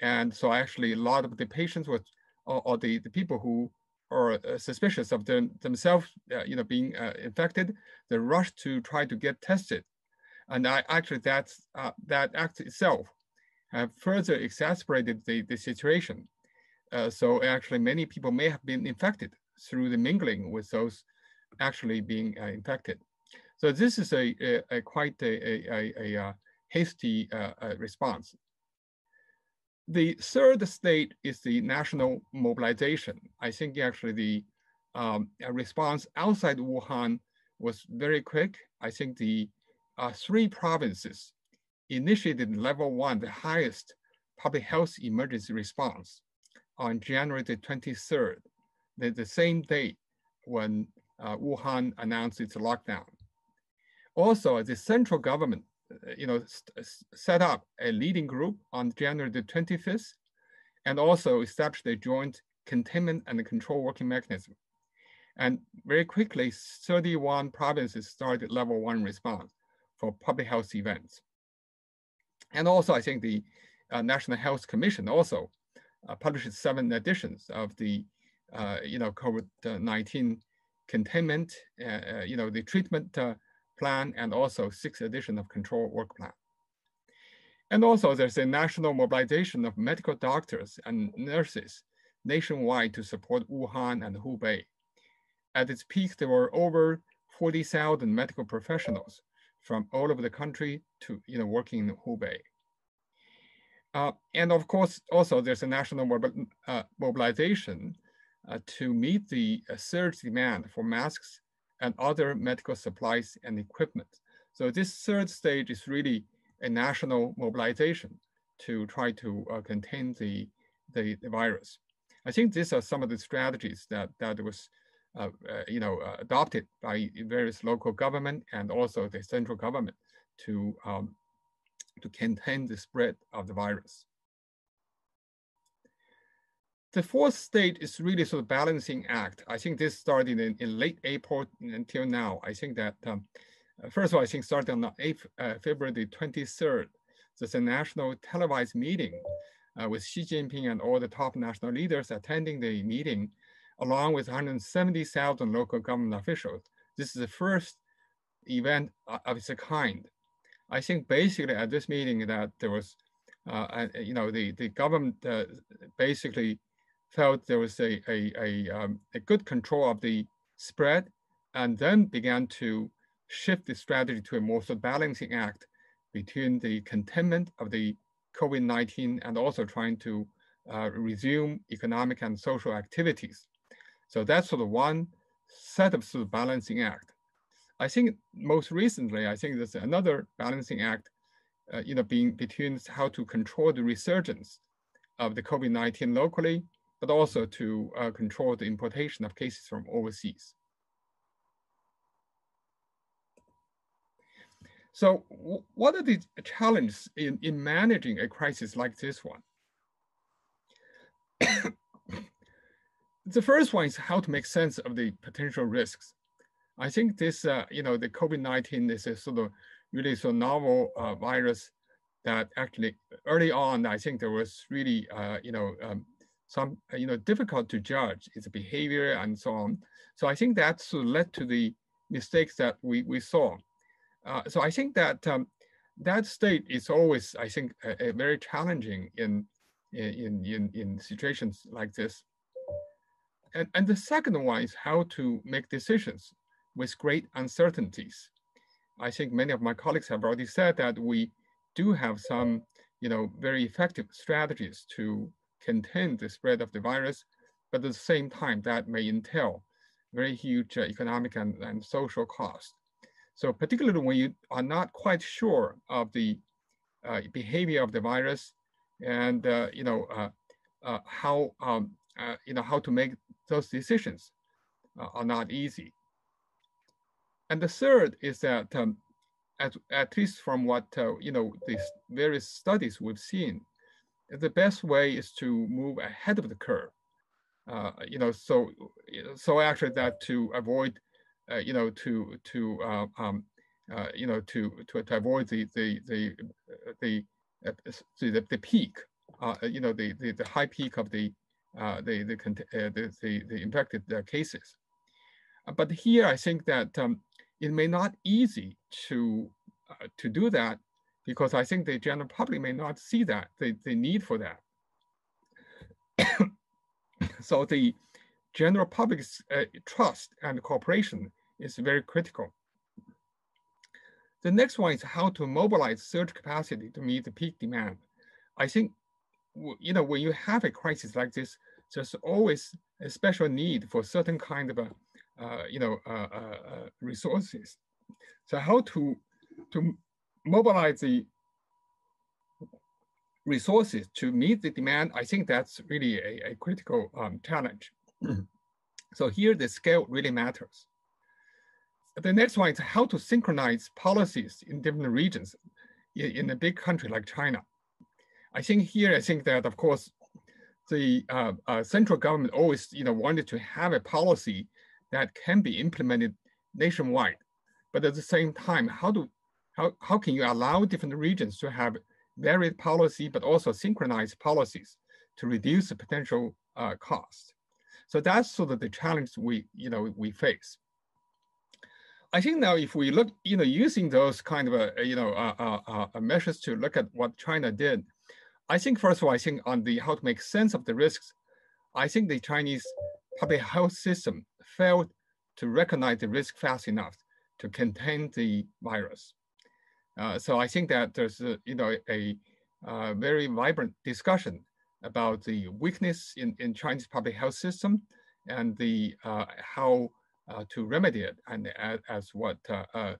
And so actually a lot of the patients were, or, or the, the people who are uh, suspicious of them, themselves, uh, you know, being uh, infected, they rush to try to get tested. And I, actually that's, uh, that act itself have further exacerbated the, the situation. Uh, so actually many people may have been infected through the mingling with those actually being uh, infected. So this is a, a, a quite a, a, a hasty response. The third state is the national mobilization. I think actually the um, response outside Wuhan was very quick. I think the uh, three provinces initiated level one, the highest public health emergency response on January the 23rd, the, the same day when uh, Wuhan announced its lockdown. Also, the central government you know, set up a leading group on January the 25th, and also established a joint containment and control working mechanism. And very quickly, 31 provinces started level one response for public health events. And also, I think the uh, National Health Commission also uh, published seven editions of the, uh, you know, COVID-19 containment, uh, uh, you know, the treatment uh, plan and also sixth edition of control work plan. And also there's a national mobilization of medical doctors and nurses nationwide to support Wuhan and Hubei. At its peak, there were over 40,000 medical professionals from all over the country to you know, working in Hubei. Uh, and of course, also there's a national uh, mobilization uh, to meet the uh, surge demand for masks and other medical supplies and equipment. So this third stage is really a national mobilization to try to uh, contain the, the, the, virus. I think these are some of the strategies that, that was you know, adopted by various local government and also the central government to, um, to contain the spread of the virus. The fourth stage is really sort of balancing act. I think this started in, in late April until now. I think that, um, uh, first of all, I think starting on 8th, uh, February 23rd, there's a national televised meeting uh, with Xi Jinping and all the top national leaders attending the meeting, along with 170,000 local government officials. This is the first event of its kind. I think basically at this meeting that there was, uh, you know, the, the government uh, basically felt there was a, a, a, um, a good control of the spread and then began to shift the strategy to a more sort of balancing act between the containment of the COVID-19 and also trying to uh, resume economic and social activities. So that's sort of one set of sort of balancing act. I think most recently, I think there's another balancing act, uh, you know, being between how to control the resurgence of the COVID-19 locally, but also to uh, control the importation of cases from overseas. So what are the challenges in, in managing a crisis like this one? the first one is how to make sense of the potential risks. I think this, uh, you know, the COVID-19 is a sort of really so novel uh, virus that actually early on, I think there was really, uh, you know, um, some, you know, difficult to judge its behavior and so on. So I think that sort of led to the mistakes that we, we saw. Uh, so I think that um, that state is always, I think, a, a very challenging in, in, in, in situations like this. And, and the second one is how to make decisions with great uncertainties. I think many of my colleagues have already said that we do have some, you know, very effective strategies to contain the spread of the virus, but at the same time that may entail very huge uh, economic and, and social costs. So particularly when you are not quite sure of the uh, behavior of the virus and uh, you know uh, uh how um, uh, you know how to make those decisions are not easy. And the third is that um, at, at least from what you know these various studies we've seen, the best way is to move ahead of the curve. you know, so so actually that to avoid uh, you know, to to uh, um, uh, you know to, to to avoid the the the the the, the peak, you know, the, the the high peak of the the, the the the the infected cases. But here, I think that um, it may not easy to to do that because I think the general public may not see that the, the need for that. so the general public's uh, trust and cooperation is very critical. The next one is how to mobilize surge capacity to meet the peak demand. I think, you know, when you have a crisis like this, there's always a special need for certain kind of, a, uh, you know, uh, uh, uh, resources. So how to, to mobilize the resources to meet the demand, I think that's really a, a critical um, challenge. so here the scale really matters. The next one is how to synchronize policies in different regions in, in a big country like China. I think here, I think that of course, the uh, uh, central government always you know, wanted to have a policy that can be implemented nationwide. But at the same time, how, do, how, how can you allow different regions to have varied policy, but also synchronized policies to reduce the potential uh, cost? So that's sort of the challenge we, you know, we face. I think now if we look, you know, using those kind of, a, you know, uh, uh, uh, measures to look at what China did, I think first of all, I think on the how to make sense of the risks, I think the Chinese public health system failed to recognize the risk fast enough to contain the virus. Uh, so I think that there's, a, you know, a, a, very vibrant discussion about the weakness in, in Chinese public health system and the uh, how uh, to remedy it. And as, as what uh,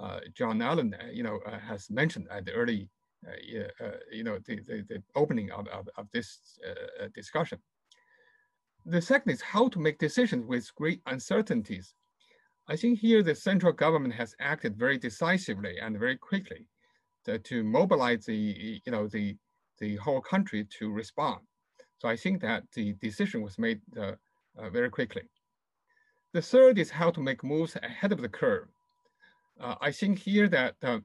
uh, John Allen, you know, has mentioned at the early, you know, the, the, the, opening of, of, of this discussion. The second is how to make decisions with great uncertainties. I think here the central government has acted very decisively and very quickly to, to mobilize the, you know, the, the whole country to respond. So I think that the decision was made uh, uh, very quickly. The third is how to make moves ahead of the curve. Uh, I think here that uh,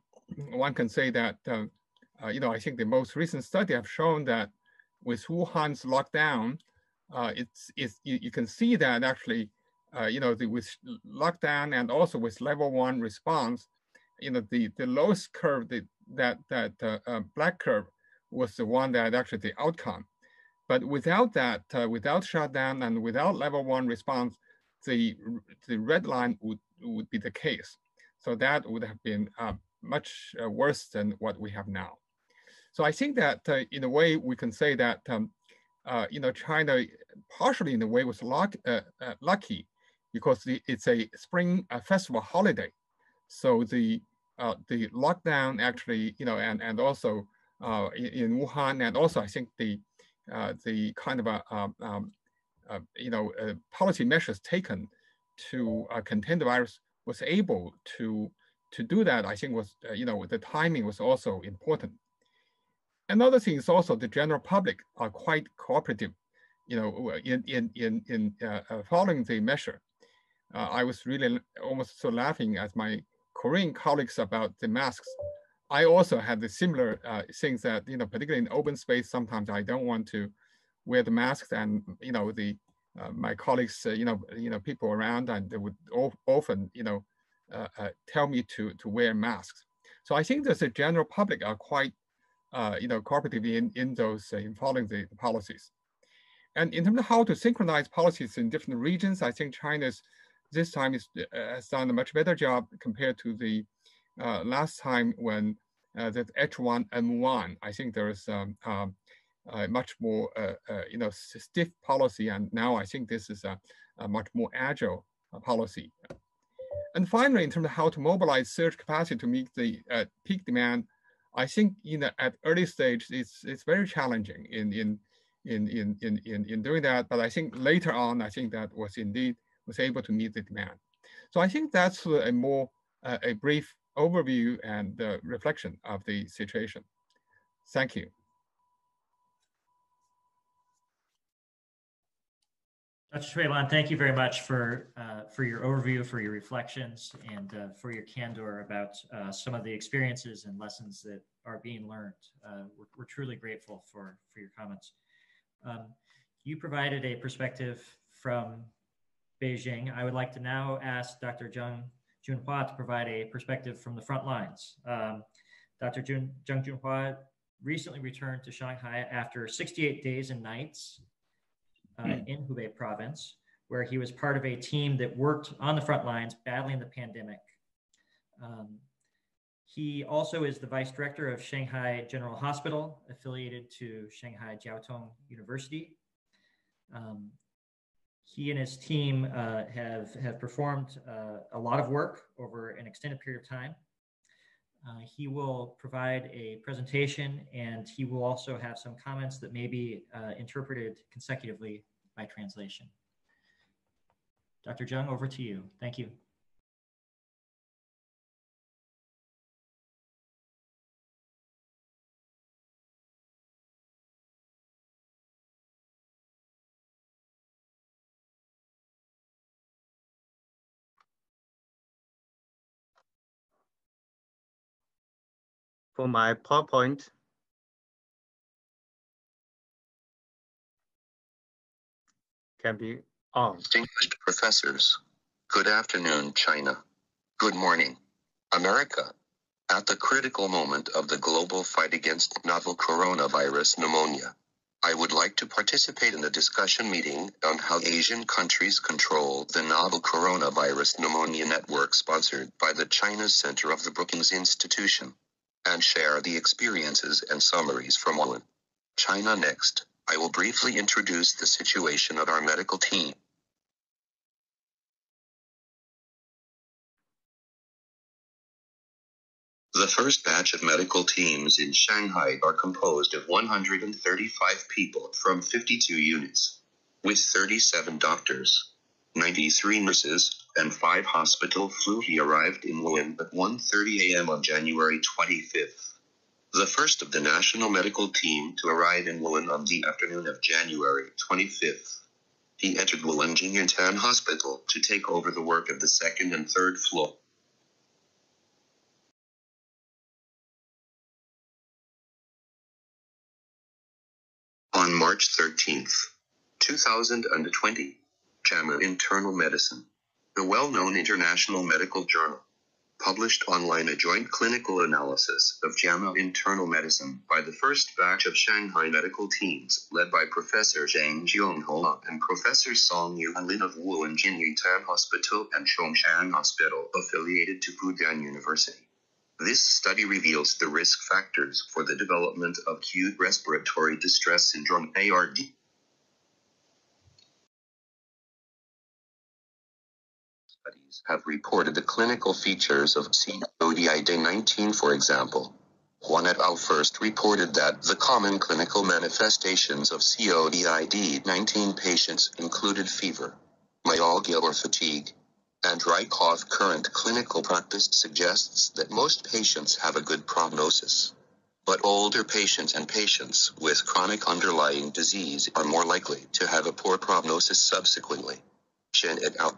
one can say that, uh, uh, you know, I think the most recent study have shown that with Wuhan's lockdown, uh, it's, it's you, you, can see that actually, uh, you know, the, with lockdown and also with level one response, you know, the, the lowest curve, the, that, that uh, uh black curve was the one that actually the outcome. But without that, uh, without shutdown and without level one response, the, the red line would, would be the case. So that would have been much worse than what we have now. So I think that in a way we can say that um, uh, you know China partially in a way was luck, uh, uh, lucky because the, it's a spring festival holiday. So the the lockdown actually you know and and also in, in, Wuhan and also I think the the kind of a um, um you know policy measures taken to contain the virus was able to to do that, I think was, uh, you know, the timing was also important. Another thing is also the general public are quite cooperative, you know, in, in, in, in uh, uh, following the measure. Uh, I was really almost so laughing at my Korean colleagues about the masks. I also had the similar uh, things that, you know, particularly in open space, sometimes I don't want to wear the masks and, you know, the uh, my colleagues, uh, you know, you know, people around and they would often, you know, tell me to, to wear masks. So I think that the general public are quite, you know, cooperative in, in those, in following the policies. And in terms of how to synchronize policies in different regions, I think China's this time is, uh, has done a much better job compared to the uh, last time when uh, the H1N1. I think there is um, um, much more, you know, stiff policy, and now I think this is a, a much more agile policy. And finally, in terms of how to mobilize surge capacity to meet the uh, peak demand, I think in the, at early stage, it's, it's very challenging in, in, in, in, in, in, in doing that. But I think later on, I think that was indeed was able to meet the demand. So I think that's a more, uh, a brief overview and uh, reflection of the situation. Thank you. Dr. Xue Lan, thank you very much for uh, for your overview, for your reflections, and uh, for your candor about uh, some of the experiences and lessons that are being learned. Uh, we're, we're, truly grateful for, for your comments. Um, you provided a perspective from Beijing. I would like to now ask Dr. Zheng Junhua to provide a perspective from the front lines. Um, Dr. Jun, Zheng Junhua recently returned to Shanghai after 68 days and nights uh, hmm. in Hubei province, where he was part of a team that worked on the front lines battling the pandemic. Um, he also is the vice director of Shanghai General Hospital, affiliated to Shanghai Jiao Tong University. Um, he and his team uh, have, have performed uh, a lot of work over an extended period of time. Uh, he will provide a presentation and he will also have some comments that may be uh, interpreted consecutively by translation. Dr. Zheng, over to you. Thank you. For my PowerPoint, can be on. Distinguished professors, good afternoon, China. Good morning, America. At the critical moment of the global fight against novel coronavirus pneumonia, I would like to participate in a discussion meeting on how Asian countries control the novel coronavirus pneumonia network sponsored by the China Center of the Brookings Institution and share the experiences and summaries from Wuhan. China next. I will briefly introduce the situation of our medical team. The first batch of medical teams in Shanghai are composed of 135 people from 52 units, with 37 doctors, 93 nurses, and 5 hospital flu. He arrived in Wuhan at 1.30 a.m. on January 25th the first of the national medical team to arrive in Wuhan on the afternoon of January 25th. He entered Wuhan Jinyintan Hospital to take over the work of the second and third floor. On March 13th, 2020. JAMA Internal Medicine. The well-known international medical journal published online a joint clinical analysis of JAMA internal medicine by the first batch of Shanghai medical teams led by Professor Zheng Junhua and Professor Song Yuanlin of Wuhan Jinyintan Hospital and Zhongshan Hospital affiliated to Fudan University. This study reveals the risk factors for the development of acute respiratory distress syndrome ARD have reported the clinical features of COVID-19, for example. Juan et al. first reported that the common clinical manifestations of COVID-19 patients included fever, myalgia or fatigue, and cough. Current clinical practice suggests that most patients have a good prognosis. But older patients and patients with chronic underlying disease are more likely to have a poor prognosis subsequently. Shen et al.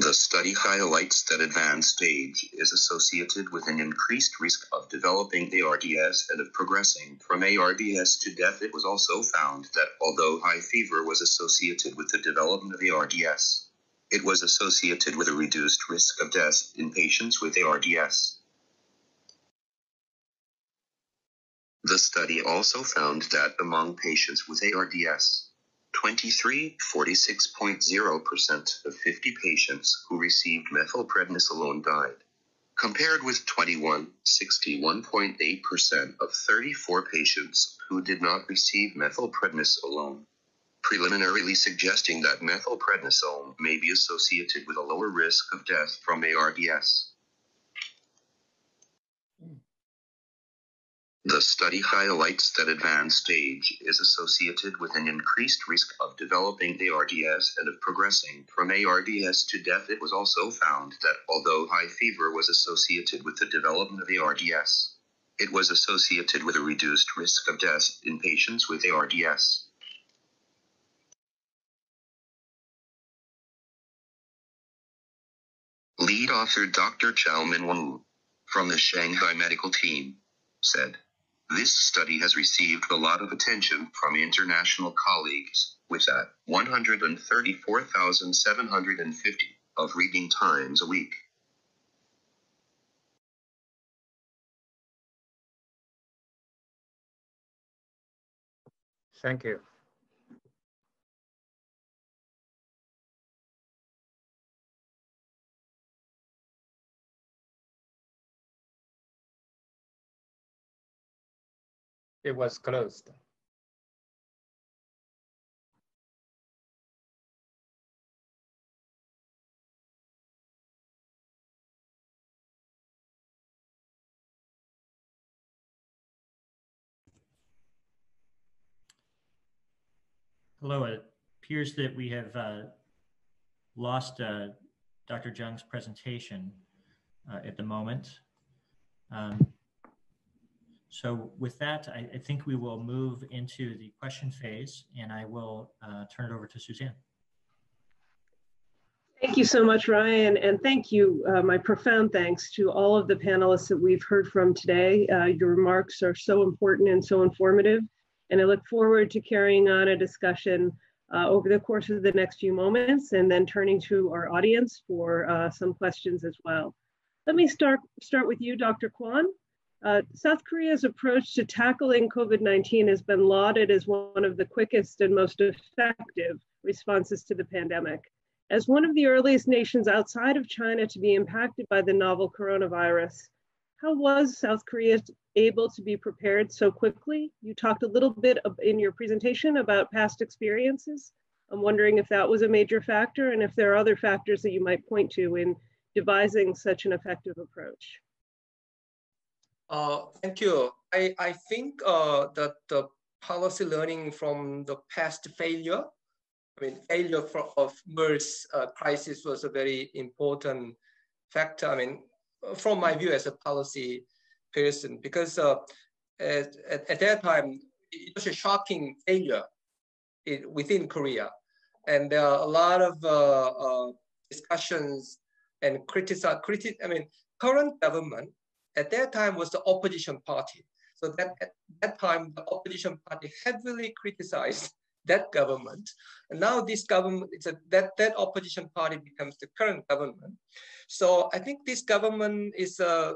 The study highlights that advanced age is associated with an increased risk of developing ARDS and of progressing from ARDS to death. It was also found that although high fever was associated with the development of ARDS, it was associated with a reduced risk of death in patients with ARDS. The study also found that among patients with ARDS, 23, 46.0% of 50 patients who received methylprednisolone died, compared with 21, 61.8% of 34 patients who did not receive methylprednisolone, preliminarily suggesting that methylprednisolone may be associated with a lower risk of death from ARDS. The study highlights that advanced age is associated with an increased risk of developing ARDS and of progressing from ARDS to death. It was also found that although high fever was associated with the development of ARDS, it was associated with a reduced risk of death in patients with ARDS. Lead author Dr. Chao Min Wu from the Shanghai medical team said. This study has received a lot of attention from international colleagues, with at 134,750 of reading times a week. Thank you. It was closed. Hello, it appears that we have uh, lost uh, Dr. Zheng's presentation uh, at the moment. Um, so with that, I, I, think we will move into the question phase and I will uh, turn it over to Suzanne. Thank you so much, Ryan. And thank you, uh, my profound thanks to all of the panelists that we've heard from today. Uh, your remarks are so important and so informative. And I look forward to carrying on a discussion uh, over the course of the next few moments and then turning to our audience for uh, some questions as well. Let me start, start with you, Dr. Kwon. Uh, South Korea's approach to tackling COVID-19 has been lauded as one of the quickest and most effective responses to the pandemic. As one of the earliest nations outside of China to be impacted by the novel coronavirus, how was South Korea able to be prepared so quickly? You talked a little bit in your presentation about past experiences. I'm wondering if that was a major factor and if there are other factors that you might point to in devising such an effective approach. Uh, thank you. I, I think uh, that the policy learning from the past failure, I mean, failure for, of MERS uh, crisis was a very important factor. I mean, from my view as a policy person, because uh, at, at, that time, it was a shocking failure in, within Korea. And there are a lot of uh, discussions and criticize, criti I mean, current government at that time was the opposition party. So that at that time, the opposition party heavily criticized that government. And now this government, it's a, that, that opposition party becomes the current government. So I think this government is a,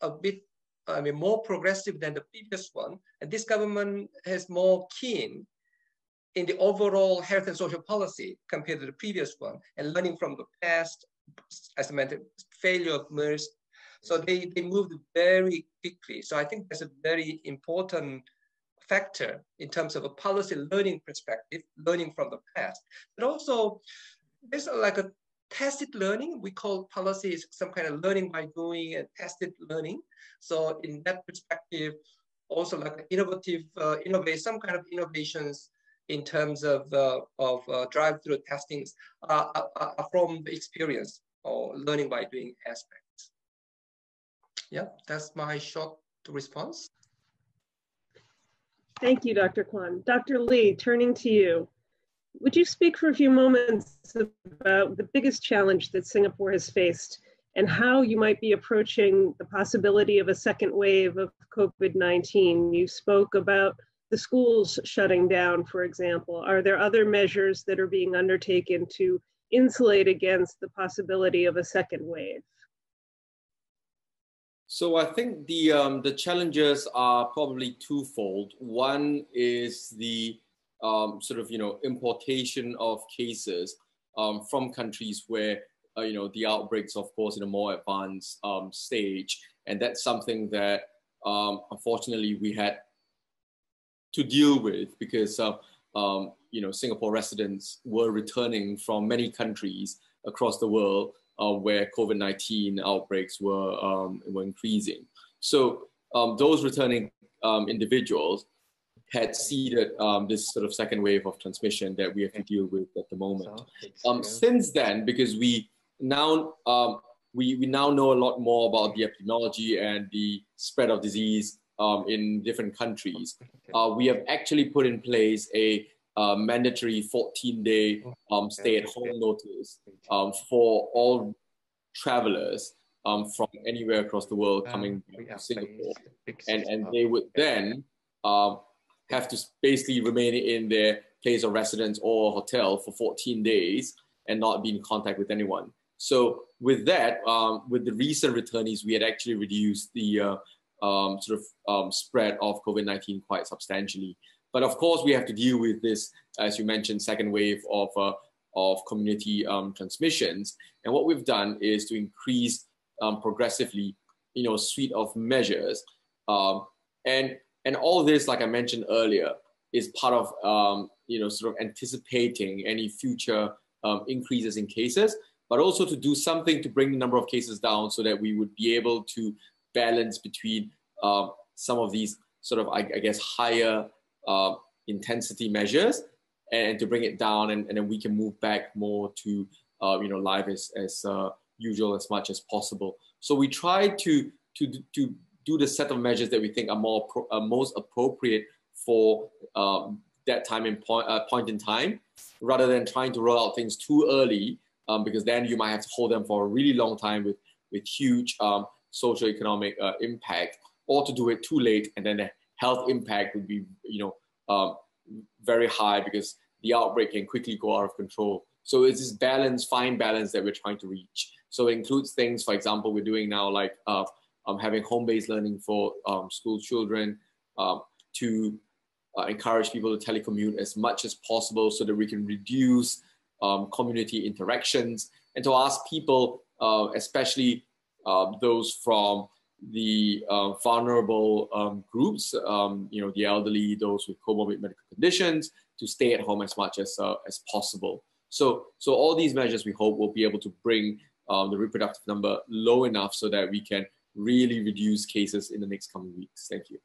a bit, I mean, more progressive than the previous one. And this government has more keen in the overall health and social policy compared to the previous one and learning from the past, as I mentioned, failure of MERS. So they, they moved very quickly. So I think that's a very important factor in terms of a policy learning perspective, learning from the past. But also, there's like a tested learning. We call policies some kind of learning by doing and tested learning. So in that perspective, also like innovative, uh, innovate some kind of innovations in terms of, uh, of uh, drive-through testings uh, from the experience or learning by doing aspects. Yeah, that's my short response. Thank you, Dr. Kwon. Dr. Lee, turning to you. Would you speak for a few moments about the biggest challenge that Singapore has faced and how you might be approaching the possibility of a second wave of COVID-19? You spoke about the schools shutting down, for example? Are there other measures that are being undertaken to insulate against the possibility of a second wave? So I think the um, the challenges are probably twofold. One is the um, sort of you know importation of cases um, from countries where uh, you know the outbreaks, of course, in a more advanced um, stage, and that's something that um, unfortunately we had to deal with because uh, um, you know Singapore residents were returning from many countries across the world uh, where COVID-19 outbreaks were um, were increasing. So um, those returning um, individuals had seeded um, this sort of second wave of transmission that we have to deal with at the moment. Um, since then, because we now we, we now know a lot more about the epidemiology and the spread of disease um, in different countries, uh, we have actually put in place a uh, mandatory 14 day um, stay at home notice um, for all travelers um, from anywhere across the world coming to Singapore. And, and they would then uh, have to basically remain in their place of residence or hotel for 14 days and not be in contact with anyone. So with that, um, with the recent returnees, we had actually reduced the uh, um, sort of um, spread of COVID-19 quite substantially. But of course, we have to deal with this, as you mentioned, second wave of, uh, of community um, transmissions. And what we've done is to increase um, progressively, you know, suite of measures. Um, and, and all this, like I mentioned earlier, is part of, um, you know, sort of anticipating any future increases in cases, but also to do something to bring the number of cases down so that we would be able to balance between um, some of these sort of, I, I guess, higher uh, intensity measures and, to bring it down and, and then we can move back more to, uh, you know, life as, as uh, usual as much as possible. So we try to, to, to do the set of measures that we think are more uh, most appropriate for um, that time in point, uh, point in time, rather than trying to roll out things too early, um, because then you might have to hold them for a really long time with, with huge um, social economic uh, impact or to do it too late and then the health impact would be you know um, very high because the outbreak can quickly go out of control. So it's this balance fine balance that we're trying to reach. So it includes things for example we're doing now like uh, um, having home-based learning for um, school children um, to uh, encourage people to telecommute as much as possible so that we can reduce um, community interactions and to ask people uh, especially uh, those from the uh, vulnerable um, groups, um, you know, the elderly, those with comorbid medical conditions, to stay at home as much as, uh, as possible. So, so all these measures we hope will be able to bring um, the reproductive number low enough so that we can really reduce cases in the next coming weeks. Thank you.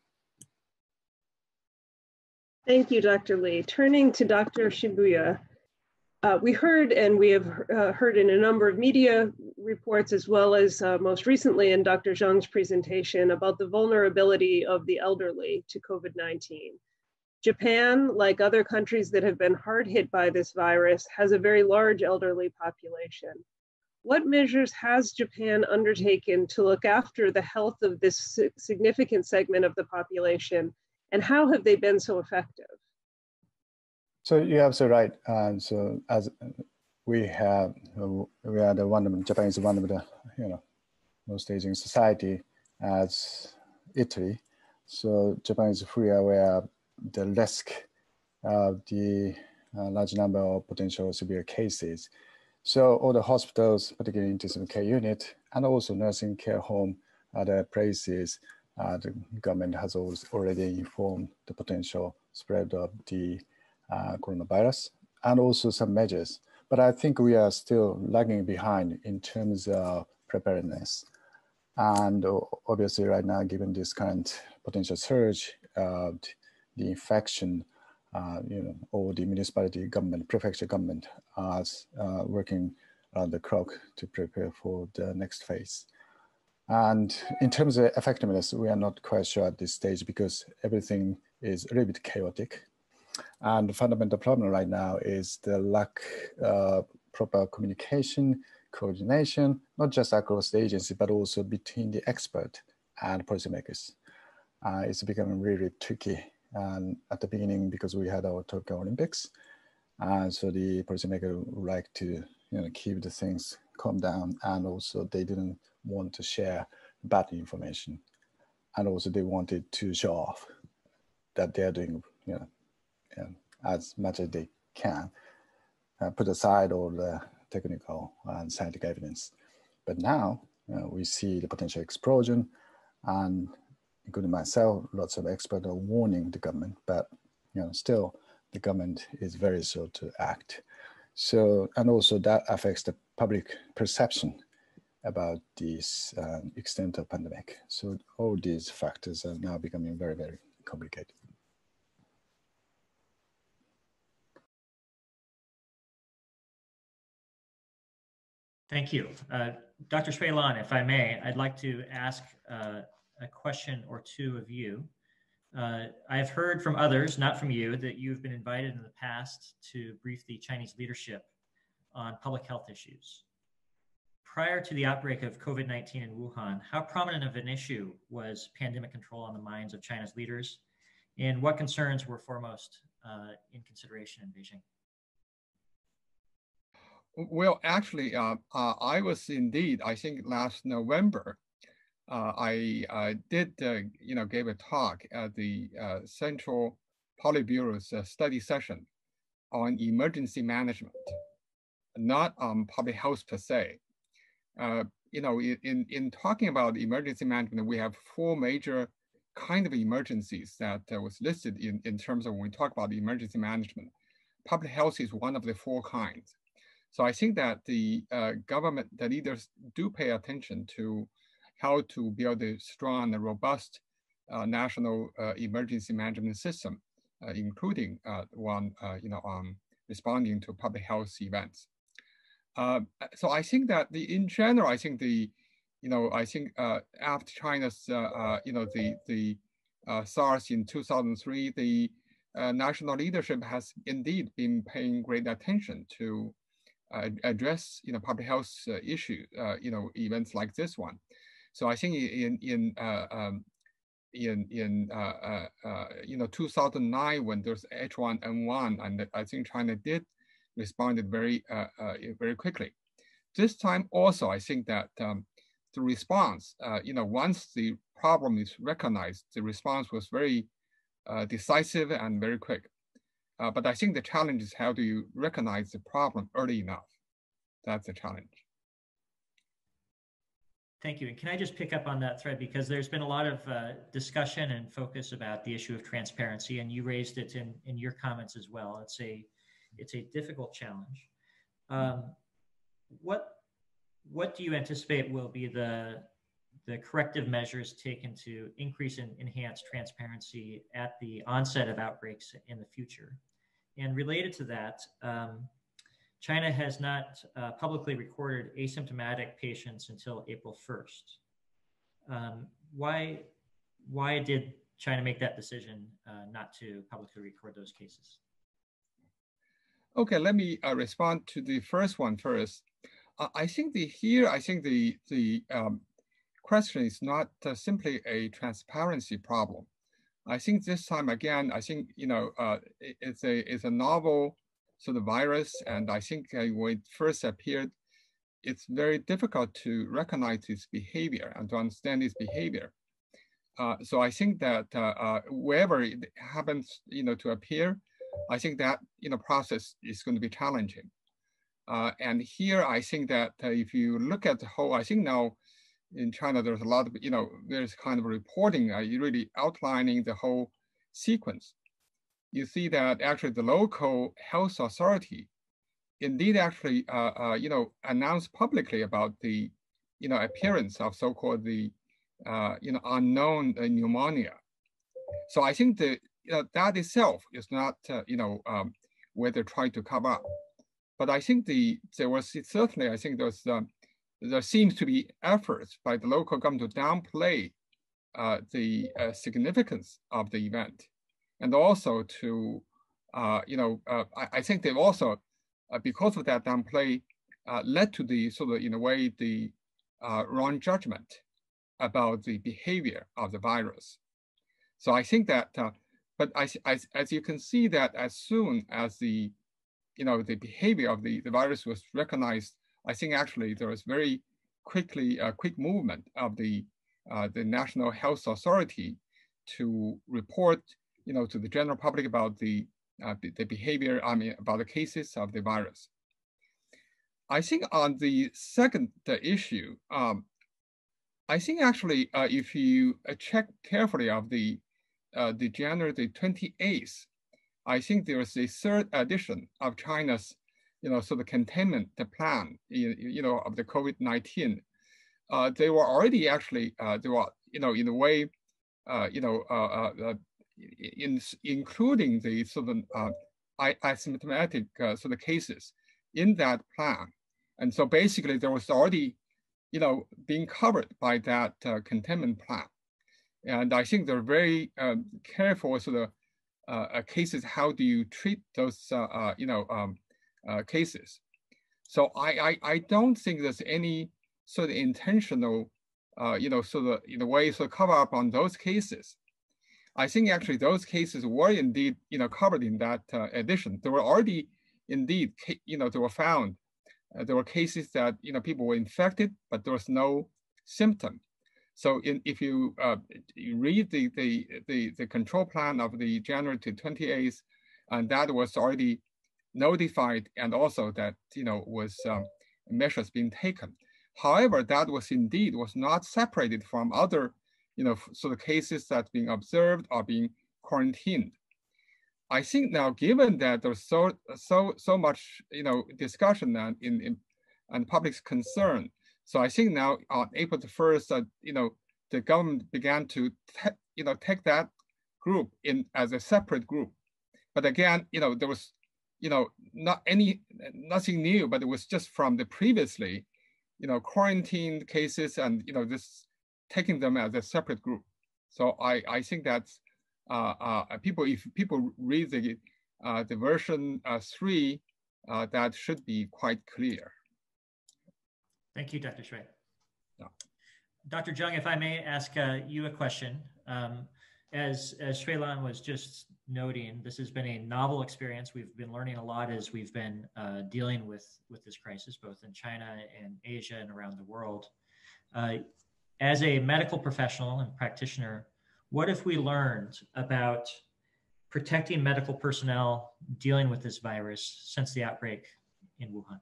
Thank you, Dr. Lee. Turning to Dr. Shibuya, uh, we heard, and we have uh, heard in a number of media reports, as well as uh, most recently in Dr. Zheng's presentation, about the vulnerability of the elderly to COVID 19. Japan, like other countries that have been hard hit by this virus, has a very large elderly population. what measures has Japan undertaken to look after the health of this significant segment of the population, and how have they been so effective? So you're absolutely right. And so as we have, we are the one of Japan is one of the you know most aging society as Italy. So Japan is fully aware of the risk of the uh, large number of potential severe cases. So all the hospitals, particularly intensive care unit, and also nursing care home, other places, uh, the government has always already informed the potential spread of the coronavirus and also some measures. But I think we are still lagging behind in terms of preparedness. And obviously right now, given this current potential surge of the infection, uh, you know, all the municipality government, prefecture government are uh, working around the clock to prepare for the next phase. And in terms of effectiveness, we are not quite sure at this stage because everything is a little bit chaotic. And the fundamental problem right now is the lack of proper communication, coordination, not just across the agency, but also between the expert and policymakers. Uh, it's becoming really tricky and at the beginning because we had our Tokyo Olympics. And so the policymaker would like to you know, keep the things calm down and also they didn't want to share bad information. And also they wanted to show off that they're doing you know, as much as they can, uh, put aside all the technical and scientific evidence. But now know, we see the potential explosion and including myself, lots of experts are warning the government, but you know, still the government is very slow to act. So, and also that affects the public perception about this uh, extent of pandemic. So all these factors are now becoming very, very complicated. Thank you. Uh, Dr. Lan, if I may, I'd like to ask uh, a question or two of you. Uh, I've heard from others, not from you, that you've been invited in the past to brief the Chinese leadership on public health issues. Prior to the outbreak of COVID 19 in Wuhan, how prominent of an issue was pandemic control on the minds of China's leaders? And what concerns were foremost uh, in consideration in Beijing? Well, actually, uh, uh, I was indeed, I think last November, uh, I did, uh, you know, gave a talk at the uh, Central Politburo's uh, study session on emergency management, not on public health per se. You know, in, in talking about emergency management, we have four major kind of emergencies that was listed in, in terms of when we talk about emergency management. Public health is one of the four kinds. So I think that the government, the leaders do pay attention to how to build a strong and robust uh, national uh, emergency management system, uh, including uh, one, uh, you know, um, responding to public health events. so I think that the, in general, I think the, you know, I think after China's, you know, the, the SARS in 2003, the national leadership has indeed been paying great attention to uh, address you know public health uh, issue uh, you know events like this one so I think in in uh, um, in in uh, uh, uh you know 2009 when there's H1N1, and I think China did responded very uh, uh, very quickly. This time also, I think that um, the response, you know, once the problem is recognized, the response was very decisive and very quick. But I think the challenge is how do you recognize the problem early enough? That's the challenge. Thank you. And can I just pick up on that thread because there's been a lot of uh, discussion and focus about the issue of transparency, and you raised it in, in your comments as well. It's a it's a difficult challenge. Um, what what do you anticipate will be the the corrective measures taken to increase and enhance transparency at the onset of outbreaks in the future? And related to that, um, China has not uh, publicly recorded asymptomatic patients until April 1st. Um, why, why did China make that decision uh, not to publicly record those cases? Okay, let me uh, respond to the first one first. I think the here, I think the, the um, question is not uh, simply a transparency problem. I think this time again, I think, you know, uh, it, it's, a, it's a novel sort of virus. And I think uh, when it first appeared, it's very difficult to recognize its behavior and to understand its behavior. Uh, so I think that uh, uh, wherever it happens, you know, to appear, I think that you know process is going to be challenging. And here, I think that if you look at the whole, I think now in China, there's a lot of, you know, there's kind of reporting, uh, really outlining the whole sequence. You see that actually the local health authority indeed actually, uh, uh, you know, announced publicly about the, you know, appearance of so-called the, uh, you know, unknown pneumonia. So I think the, you know, that itself is not, you know, um, where they're trying to cover up. But I think the there was certainly I think there's um, there seems to be efforts by the local government to downplay uh, the uh, significance of the event, and also to uh, you know I, I, think they've also uh, because of that downplay, uh, led to the sort of, in a way, the uh, wrong judgment about the behavior of the virus. So I think that, but as, as, as you can see that as soon as the, you know, the behavior of the, the virus was recognized, I think actually there was very quickly, a quick movement of the, uh, the National Health Authority to report, you know, to the general public about the uh, the behavior, I mean, about the cases of the virus. I think on the second issue, um, I think actually, uh, if you uh, check carefully of the uh, the January the 28th, I think there is a third edition of China's, you know, sort of containment the plan, you, you know, of the COVID-19. Uh, they were already actually, uh, they were, you know, in a way, uh, you know, in, including the sort of uh, asymptomatic uh, sort of cases in that plan. And so basically there was already, you know, being covered by that uh, containment plan. And I think they're very um, careful sort of uh, uh, cases, how do you treat those, uh, you know, um, cases. So I, I, I, don't think there's any sort of intentional, uh, you know, sort of in a way sort of cover up on those cases. I think actually those cases were indeed, you know, covered in that uh, edition. There were already indeed, you know, they were found. Uh, there were cases that, you know, people were infected, but there was no symptom. So in, if you, uh, read the, the, the, the, control plan of the January to 28th, and that was already notified and also that, you know, was um, measures being taken. However, that was indeed was not separated from other you know, so the cases that being observed are being quarantined. I think now, given that there's so so so much you know discussion and in, in and public's concern, so I think now on April the first, uh, you know, the government began to you know take that group in as a separate group. But again, you know, there was you know not any nothing new, but it was just from the previously, you know, quarantined cases and you know this taking them as a separate group. So I, I think that uh, uh, people, if people read the, uh, the version uh, three, uh, that should be quite clear. Thank you, Dr. Xue. Yeah. Dr. Zheng, if I may ask uh, you a question. Um, as as Xue Lan was just noting, this has been a novel experience. We've been learning a lot as we've been uh, dealing with with this crisis, both in China and Asia and around the world. Uh, as a medical professional and practitioner, what have we learned about protecting medical personnel dealing with this virus since the outbreak in Wuhan?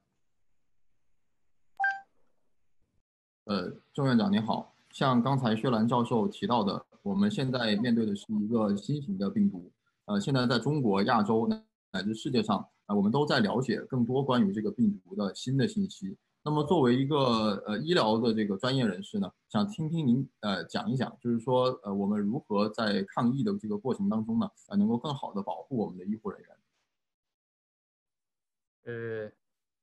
Uh, 呃，郑院长您好，像刚才薛兰教授提到的，我们现在面对的是一个新型的病毒。呃，现在在中国、亚洲乃至世界上，啊、呃，我们都在了解更多关于这个病毒的新的信息。那么作为一个呃医疗的这个专业人士呢，想听听您呃讲一讲，就是说呃我们如何在抗疫的这个过程当中呢，呃能够更好的保护我们的医护人员。呃，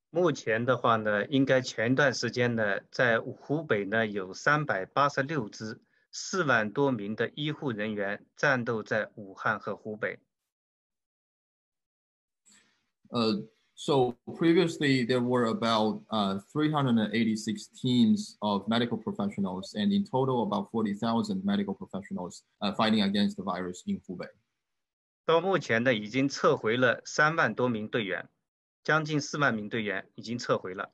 目前的话呢，应该前段时间呢，在湖北呢有三百八十六支四万多名的医护人员战斗在武汉和湖北。呃。So previously, there were about uh, 386 teams of medical professionals, and in total, about 40,000 medical professionals uh, fighting against the virus in Hubei. 到目前呢，已经撤回了三万多名队员，将近四万名队员已经撤回了。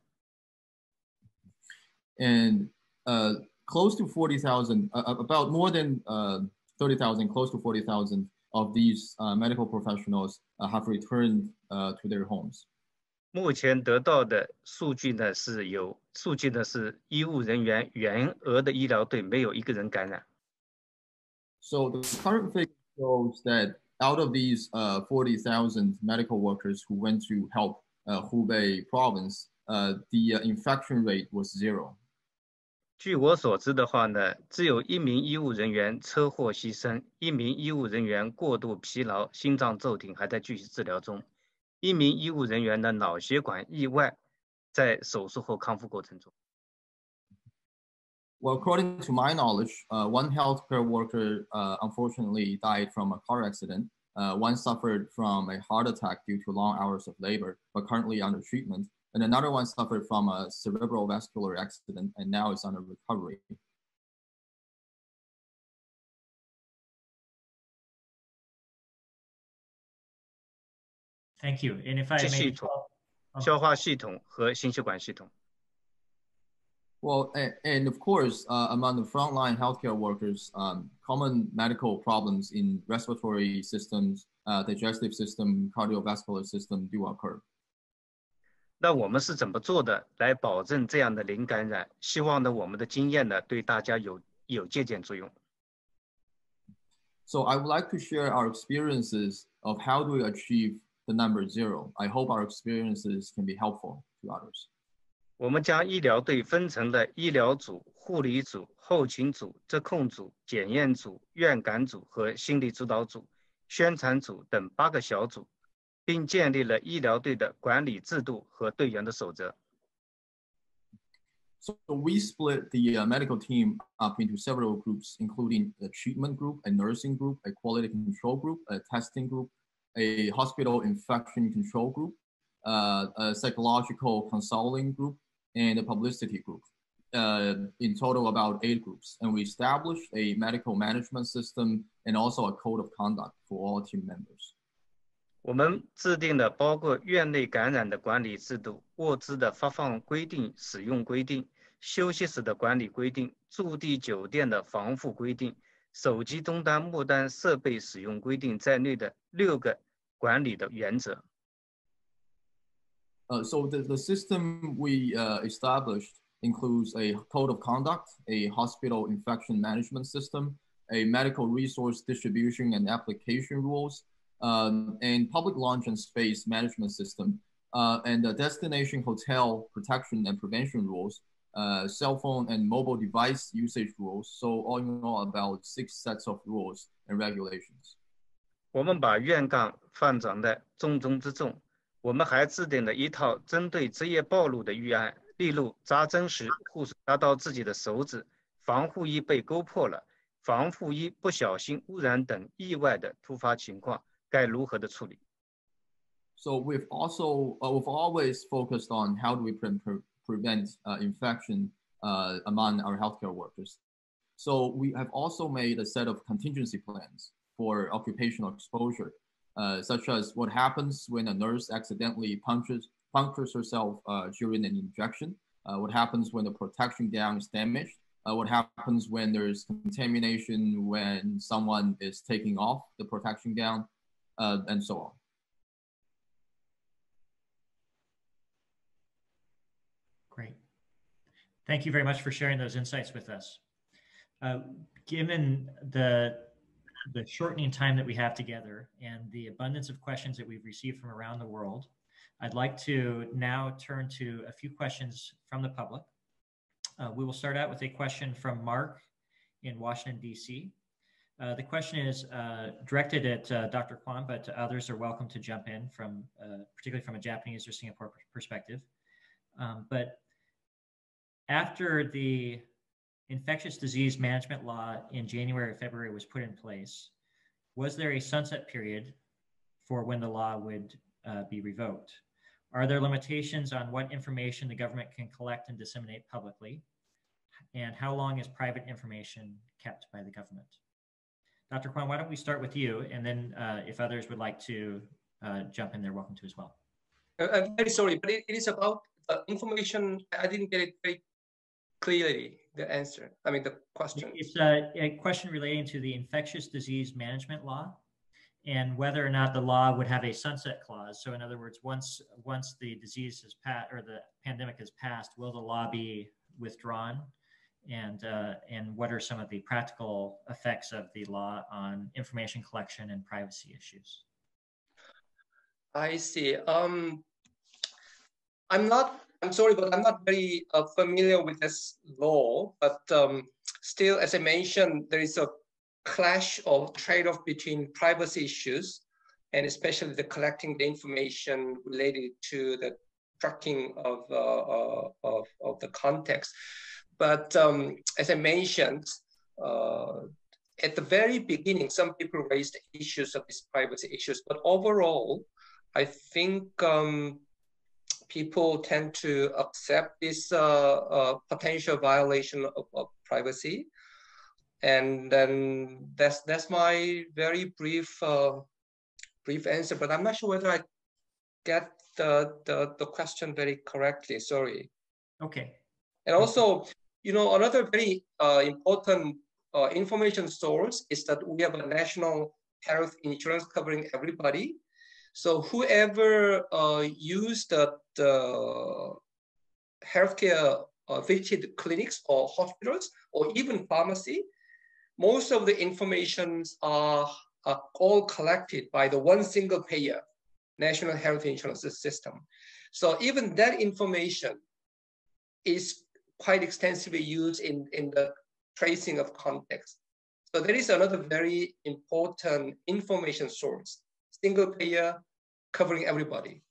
And uh, close to 40,000, uh, about more than 30,000, close to 40,000 of these medical professionals have returned to their homes. 目前得到的数据呢是有数据呢是医务人员原额的医疗队没有一个人感染。So the current figure shows that out of these uh, 40,000 medical workers who went to help uh, Hubei province, uh, the infection rate was zero. 据我所知的话呢，只有一名医务人员车祸牺牲，一名医务人员过度疲劳、心脏骤停，还在继续治疗中。一名医务人员的脑血管意外，在手术后康复过程中。Well, according to my knowledge, uh, one healthcare worker uh, unfortunately died from a car accident. Uh, one suffered from a heart attack due to long hours of labor, but currently under treatment. And another one suffered from a cerebral vascular accident and now is under recovery. Thank you. And if I may, 系统、消化系统和心血管系统。Well, and, and of course, uh, among the frontline healthcare workers, um, common medical problems in respiratory systems, uh, digestive system, cardiovascular system do occur. 那我们是怎么做的来保证这样的零感染？希望呢，我们的经验呢，对大家有有借鉴作用。So I would like to share our experiences of how do we achieve the number zero. I hope our experiences can be helpful to others. 我们将医疗队分成了医疗组、护理组、后勤组、质控组、检验组、院感组和心理指导组、宣传组等八个小组，并建立了医疗队的管理制度和队员的守则。So we split the uh, medical team up into several groups, including a treatment group, a nursing group, a quality control group, a testing group, a hospital infection control group, uh, a psychological consulting group, and a publicity group. Uh, in total, about eight groups. And we established a medical management system and also a code of conduct for all team members. 我们制定了包括院内感染的管理制度、物资的发放规定、使用规定、休息室的管理规定、驻地酒店的防护规定、手机终端末端设备使用规定在内的六个管理的原则。uh, so the, the system we uh, established includes a code of conduct, a hospital infection management system, a medical resource distribution and application rules, um, and public launch and space management system, uh, and the destination hotel protection and prevention rules, uh, cell phone and mobile device usage rules. So all in all, about six sets of rules and regulations. 我们把院岗放长在重中之重。我们还制定了一套针对职业暴露的预案，例如扎针时护士扎到自己的手指，防护衣被勾破了，防护衣不小心污染等意外的突发情况， 该如何的处理？So we've also uh, we've always focused on how do we pre pre prevent uh, infection uh, among our healthcare workers. So we have also made a set of contingency plans for occupational exposure. Uh, such as what happens when a nurse accidentally punctures, punctures herself uh, during an injection, uh, what happens when the protection gown is damaged, uh, what happens when there's contamination when someone is taking off the protection gown, uh, and so on. Great. Thank you very much for sharing those insights with us. given the the shortening time that we have together and the abundance of questions that we've received from around the world, I'd like to now turn to a few questions from the public. Uh, we will start out with a question from Mark in Washington, D.C. Uh, the question is uh, directed at uh, Dr. Kwon, but others are welcome to jump in from, uh, particularly from a Japanese or Singapore perspective. Um, but after the infectious disease management law in January or February was put in place, was there a sunset period for when the law would uh, be revoked? Are there limitations on what information the government can collect and disseminate publicly? And how long is private information kept by the government? Dr. Kwon, why don't we start with you? And then uh, if others would like to uh, jump in, they're welcome to as well. Uh, I'm very sorry, but it, it is about uh, information. I didn't get it very clearly, the answer. I mean, the question. It's a, a question relating to the infectious disease management law and whether or not the law would have a sunset clause. So in other words, once once the disease is passed or the pandemic is passed, will the law be withdrawn? And uh, and what are some of the practical effects of the law on information collection and privacy issues? I see. Um, I'm not. I'm sorry, but I'm not very uh, familiar with this law. But um, still, as I mentioned, there is a clash or trade-off between privacy issues and especially the collecting the information related to the tracking of, uh, uh, of, of, the context. But um, as I mentioned, uh, at the very beginning, some people raised issues of these privacy issues, but overall, I think um, people tend to accept this uh, uh, potential violation of, of privacy and then that's that's my very brief uh, brief answer. But I'm not sure whether I get the the, the question very correctly. Sorry. Okay. And also, you know, another very uh, important uh, information source is that we have a national health insurance covering everybody. So whoever uh, used the, the healthcare uh, visited clinics or hospitals or even pharmacy, most of the informations are, are all collected by the one single payer, National Health Insurance System. So even that information is quite extensively used in, in the tracing of context. So there is another very important information source, single payer covering everybody.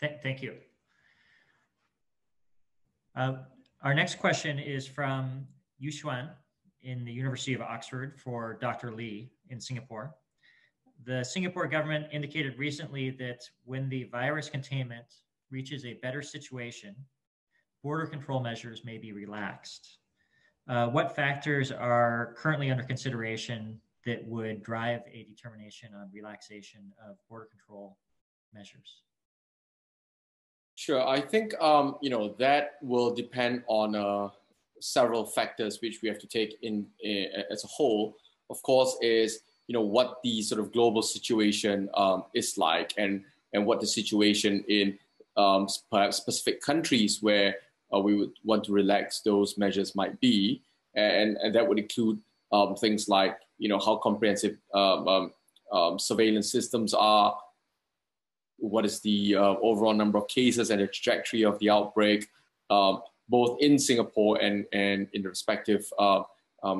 Th thank you. Uh, our next question is from Yu Xuan in the University of Oxford for Dr. Lee in Singapore. The Singapore government indicated recently that when the virus containment reaches a better situation, border control measures may be relaxed. Uh, what factors are currently under consideration that would drive a determination on relaxation of border control measures? Sure. I think um, you know that will depend on uh, several factors which we have to take in, as a whole. Of course, is you know what the sort of global situation um, is like, and and what the situation in um, perhaps specific countries where uh, we would want to relax those measures might be, and and that would include um, things like you know how comprehensive um, um, um, surveillance systems are what is the uh, overall number of cases and the trajectory of the outbreak, um, both in Singapore and, and in the respective uh,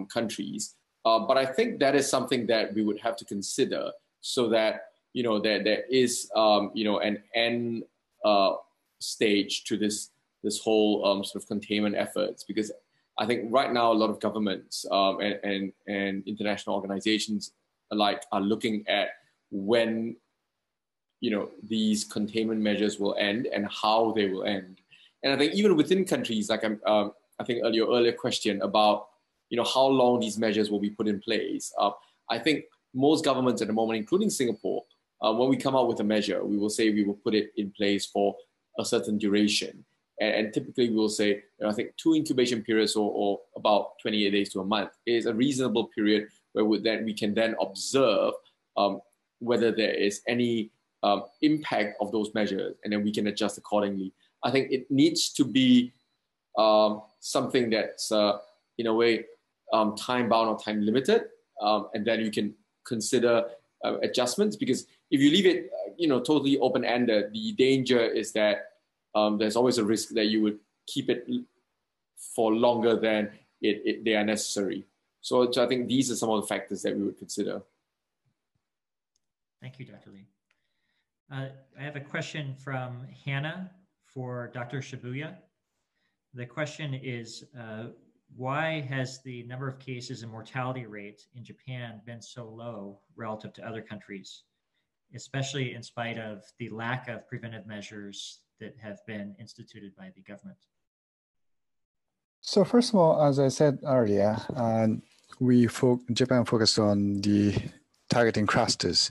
countries. But I think that is something that we would have to consider so that, you know, that there is, you know, an end uh, stage to this, this whole um, sort of containment efforts because I think right now a lot of governments um, and, and, and international organizations alike are looking at when you know these containment measures will end and how they will end. And I think even within countries, like I'm, um, I think earlier earlier question about you know how long these measures will be put in place. Uh, I think most governments at the moment, including Singapore, uh, when we come out with a measure, we will say we will put it in place for a certain duration. And, and typically we will say, you know, I think two incubation periods or, or, about 28 days to a month is a reasonable period where we, then we can then observe um, whether there is any um, impact of those measures, and then we can adjust accordingly. I think it needs to be um, something that's uh, in a way um, time bound or time limited, um, and then you can consider uh, adjustments. Because if you leave it, uh, you know, totally open ended, the danger is that um, there's always a risk that you would keep it for longer than it, it, they are necessary. So, so I think these are some of the factors that we would consider. Thank you, Dr. Lee. Uh, I have a question from Hannah for Dr. Shibuya. The question is, uh, why has the number of cases and mortality rate in Japan been so low relative to other countries? Especially in spite of the lack of preventive measures that have been instituted by the government? So first of all, as I said earlier, uh, we fo Japan focused on the targeting clusters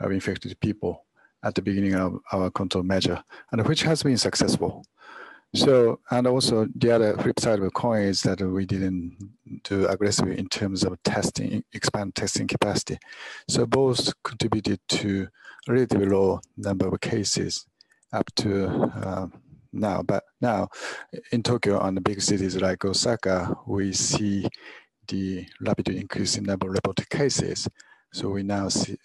of infected people at the beginning of our control measure, and which has been successful. So, and also the other flip side of the coin is that we didn't do aggressively in terms of testing, expand testing capacity. So both contributed to relatively low number of cases up to uh, now. But now in Tokyo and the big cities like Osaka, we see the rapid increase in number of reported cases. So we now see,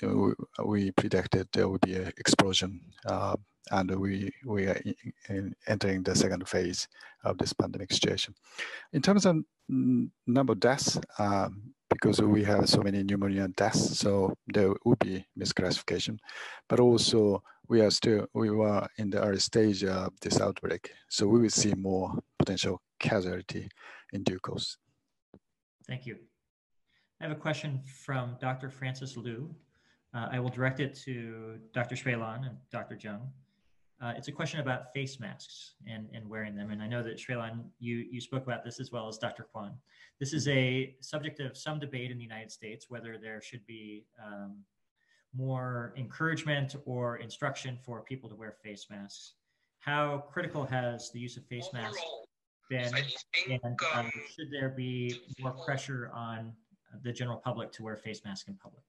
we predicted there will be an explosion uh, and we, we are in, in entering the second phase of this pandemic situation. In terms of number of deaths, um, because we have so many pneumonia deaths, so there will be misclassification, but also we are still, we were in the early stage of this outbreak, so we will see more potential casualty in due course. Thank you. I have a question from Dr. Francis Liu. Uh, I will direct it to Dr. Xue Lan and Dr. Zheng. Uh, it's a question about face masks and, and wearing them. And I know that Xue Lan, you, you spoke about this as well as Dr. Kwon. This is a subject of some debate in the United States, whether there should be um, more encouragement or instruction for people to wear face masks. How critical has the use of face masks been? And um, should there be more pressure on the general public to wear face masks in public?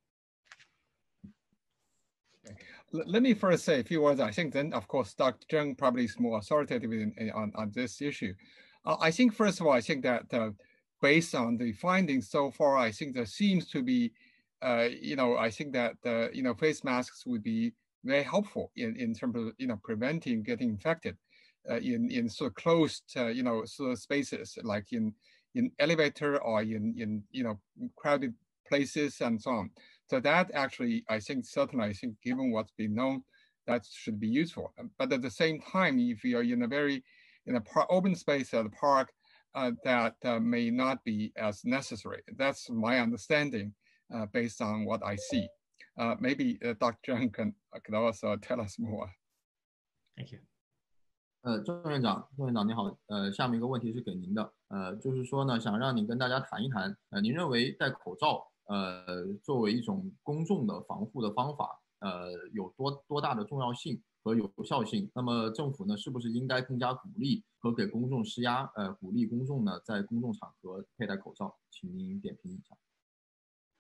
Let me first say a few words. I think then, of course, Dr. Zheng probably is more authoritative in, in, on, on this issue. Uh, I think, first of all, I think that uh, based on the findings so far, I think there seems to be, uh, you know, I think that, uh, you know, face masks would be very helpful in, in terms of, you know, preventing getting infected uh, in, in sort of closed, uh, you know, sort of spaces like in, in elevator or in, in, you know, crowded places and so on. So that actually, I think, certainly, I think given what's been known, that should be useful. Uh, but at the same time, if you're in a very, in a par open space at the park, uh, that uh, may not be as necessary. That's my understanding uh, based on what I see. Uh, maybe uh, Dr. Zheng can, can also tell us more. Thank you. 呃，郑院长，郑院长您好，呃，下面一个问题是给您的，呃，就是说呢，想让你跟大家谈一谈，呃，您认为戴口罩呃，作为一种公众的防护的方法，呃，有多多大的重要性和有效性？那么政府呢，是不是应该更加鼓励和给公众施压？呃，鼓励公众呢，在公众场合佩戴口罩？请您点评一下。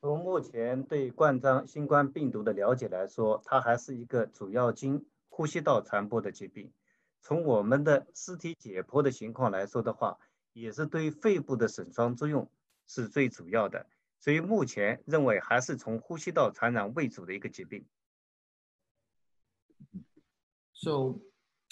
从目前对冠状新冠病毒的了解来说，它还是一个主要经呼吸道传播的疾病。从我们的尸体解剖的情况来说的话，也是对肺部的损伤作用是最主要的。所以目前认为还是从呼吸道传染为主的一个疾病。So,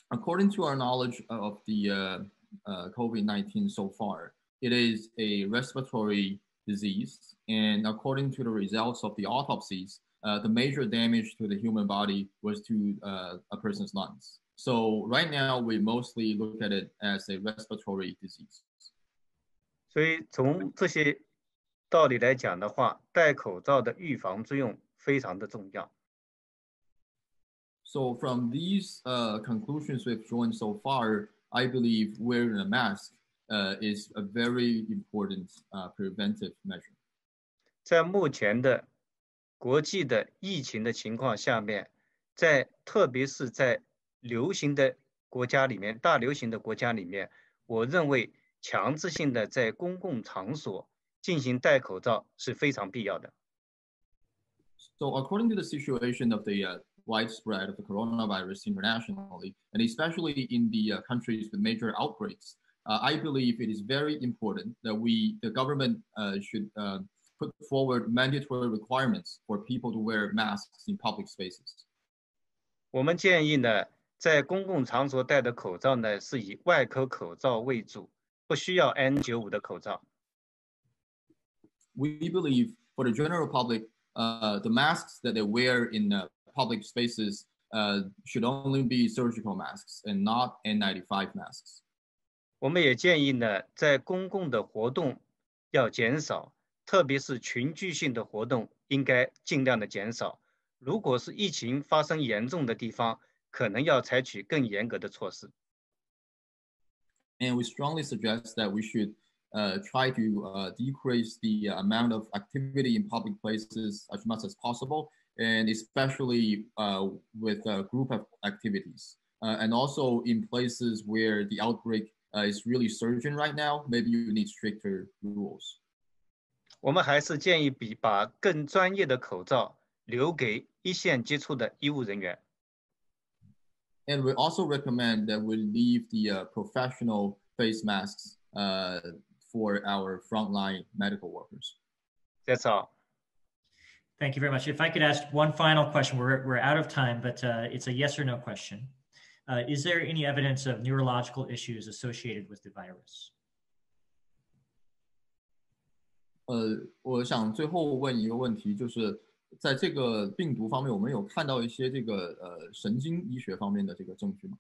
according to our knowledge of the uh, uh, COVID-19 so far, it is a respiratory disease, and according to the results of the autopsies, uh, the major damage to the human body was to uh, a person's lungs. So right now, we mostly look at it as a respiratory disease. 所以从这些 道理来讲的话，戴口罩的预防作用非常的重要。So from these uh, conclusions we've drawn so far, I believe wearing a mask uh, is a very important uh, preventive measure. 在目前的国际的疫情的情况下面，在特别是在流行的国家里面，大流行的国家里面，我认为强制性的在公共场所进行戴口罩是非常必要的。So according to the situation of the uh, widespread of the coronavirus internationally, and especially in the uh, countries with major outbreaks, uh, I believe it is very important that we, the government, uh, should uh, put forward mandatory requirements for people to wear masks in public spaces. 我们建议呢，在公共场所戴的口罩呢，是以外科口罩为主，不需要 N95 的口罩。 we believe for the general public, uh, the masks that they wear in uh, public spaces uh, should only be surgical masks and not N95 masks. 我们也建议呢，在公共的活动要减少，特别是群聚性的活动应该尽量的减少。 如果是疫情发生严重的地方，可能要采取更严格的措施。And we strongly suggest that we should uh, try to uh, decrease the amount of activity in public places as much as possible, and especially uh, with group activities. and also in places where the outbreak is really surging right now, maybe you need stricter rules. 我们还是建议比把更专业的口罩留给一线接触的医务人员。And we also recommend that we leave the uh, professional face masks uh, for our frontline medical workers. That's all. Thank you very much. If I could ask one final question, we're, we're out of time, but uh, it's a yes or no question. Uh, is there any evidence of neurological issues associated with the virus? 呃，我想最后问一个问题，就是在这个病毒方面，我们有看到一些这个呃神经医学方面的这个证据吗？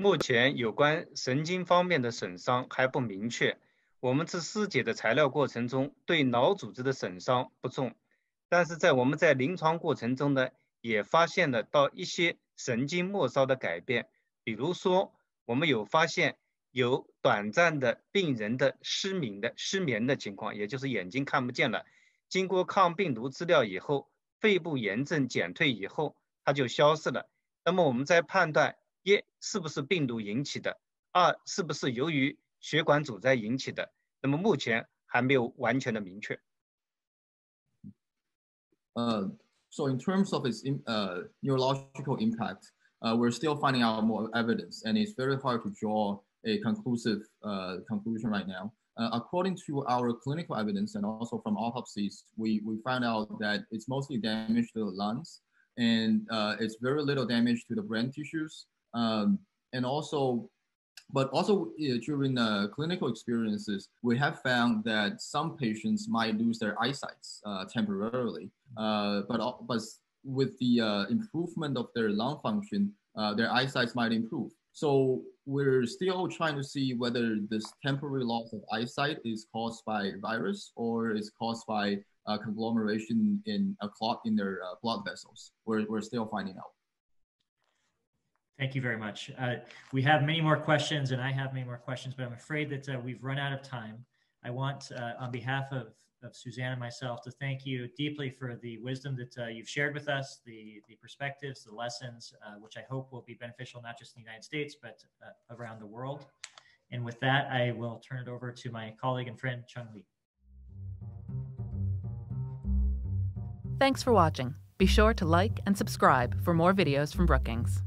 目前有关神经方面的损伤还不明确。我们自尸检的材料过程中，对脑组织的损伤不重，但是在我们在临床过程中呢，也发现了到一些神经末梢的改变。比如说，我们有发现有短暂的病人的失明的失眠的情况，也就是眼睛看不见了。经过抗病毒治疗以后，肺部炎症减退以后，它就消失了。那么我们在判断。一是不是病毒引起的？二是不是由于血管阻塞引起的？那么目前还没有完全的明确。Uh, so in terms of its in, uh, neurological impact, uh, we're still finding out more evidence, and it's very hard to draw a conclusive uh, conclusion right now. Uh, according to our clinical evidence and also from autopsies, we, we found out that it's mostly damage to the lungs, and uh, it's very little damage to the brain tissues. Um, and also, but also uh, during the clinical experiences, we have found that some patients might lose their eyesight uh, temporarily, uh, but, but with the uh, improvement of their lung function, uh, their eyesight might improve. So we're still trying to see whether this temporary loss of eyesight is caused by virus or is caused by a conglomeration in a clot in their uh, blood vessels. We're, we're still finding out. Thank you very much. Uh, we have many more questions, and I have many more questions, but I'm afraid that uh, we've run out of time. I want, uh, on behalf of, of Suzanne and myself, to thank you deeply for the wisdom that uh, you've shared with us, the, the perspectives, the lessons, uh, which I hope will be beneficial not just in the United States, but uh, around the world. And with that, I will turn it over to my colleague and friend, Cheng Li. Thanks for watching. Be sure to like and subscribe for more videos from Brookings.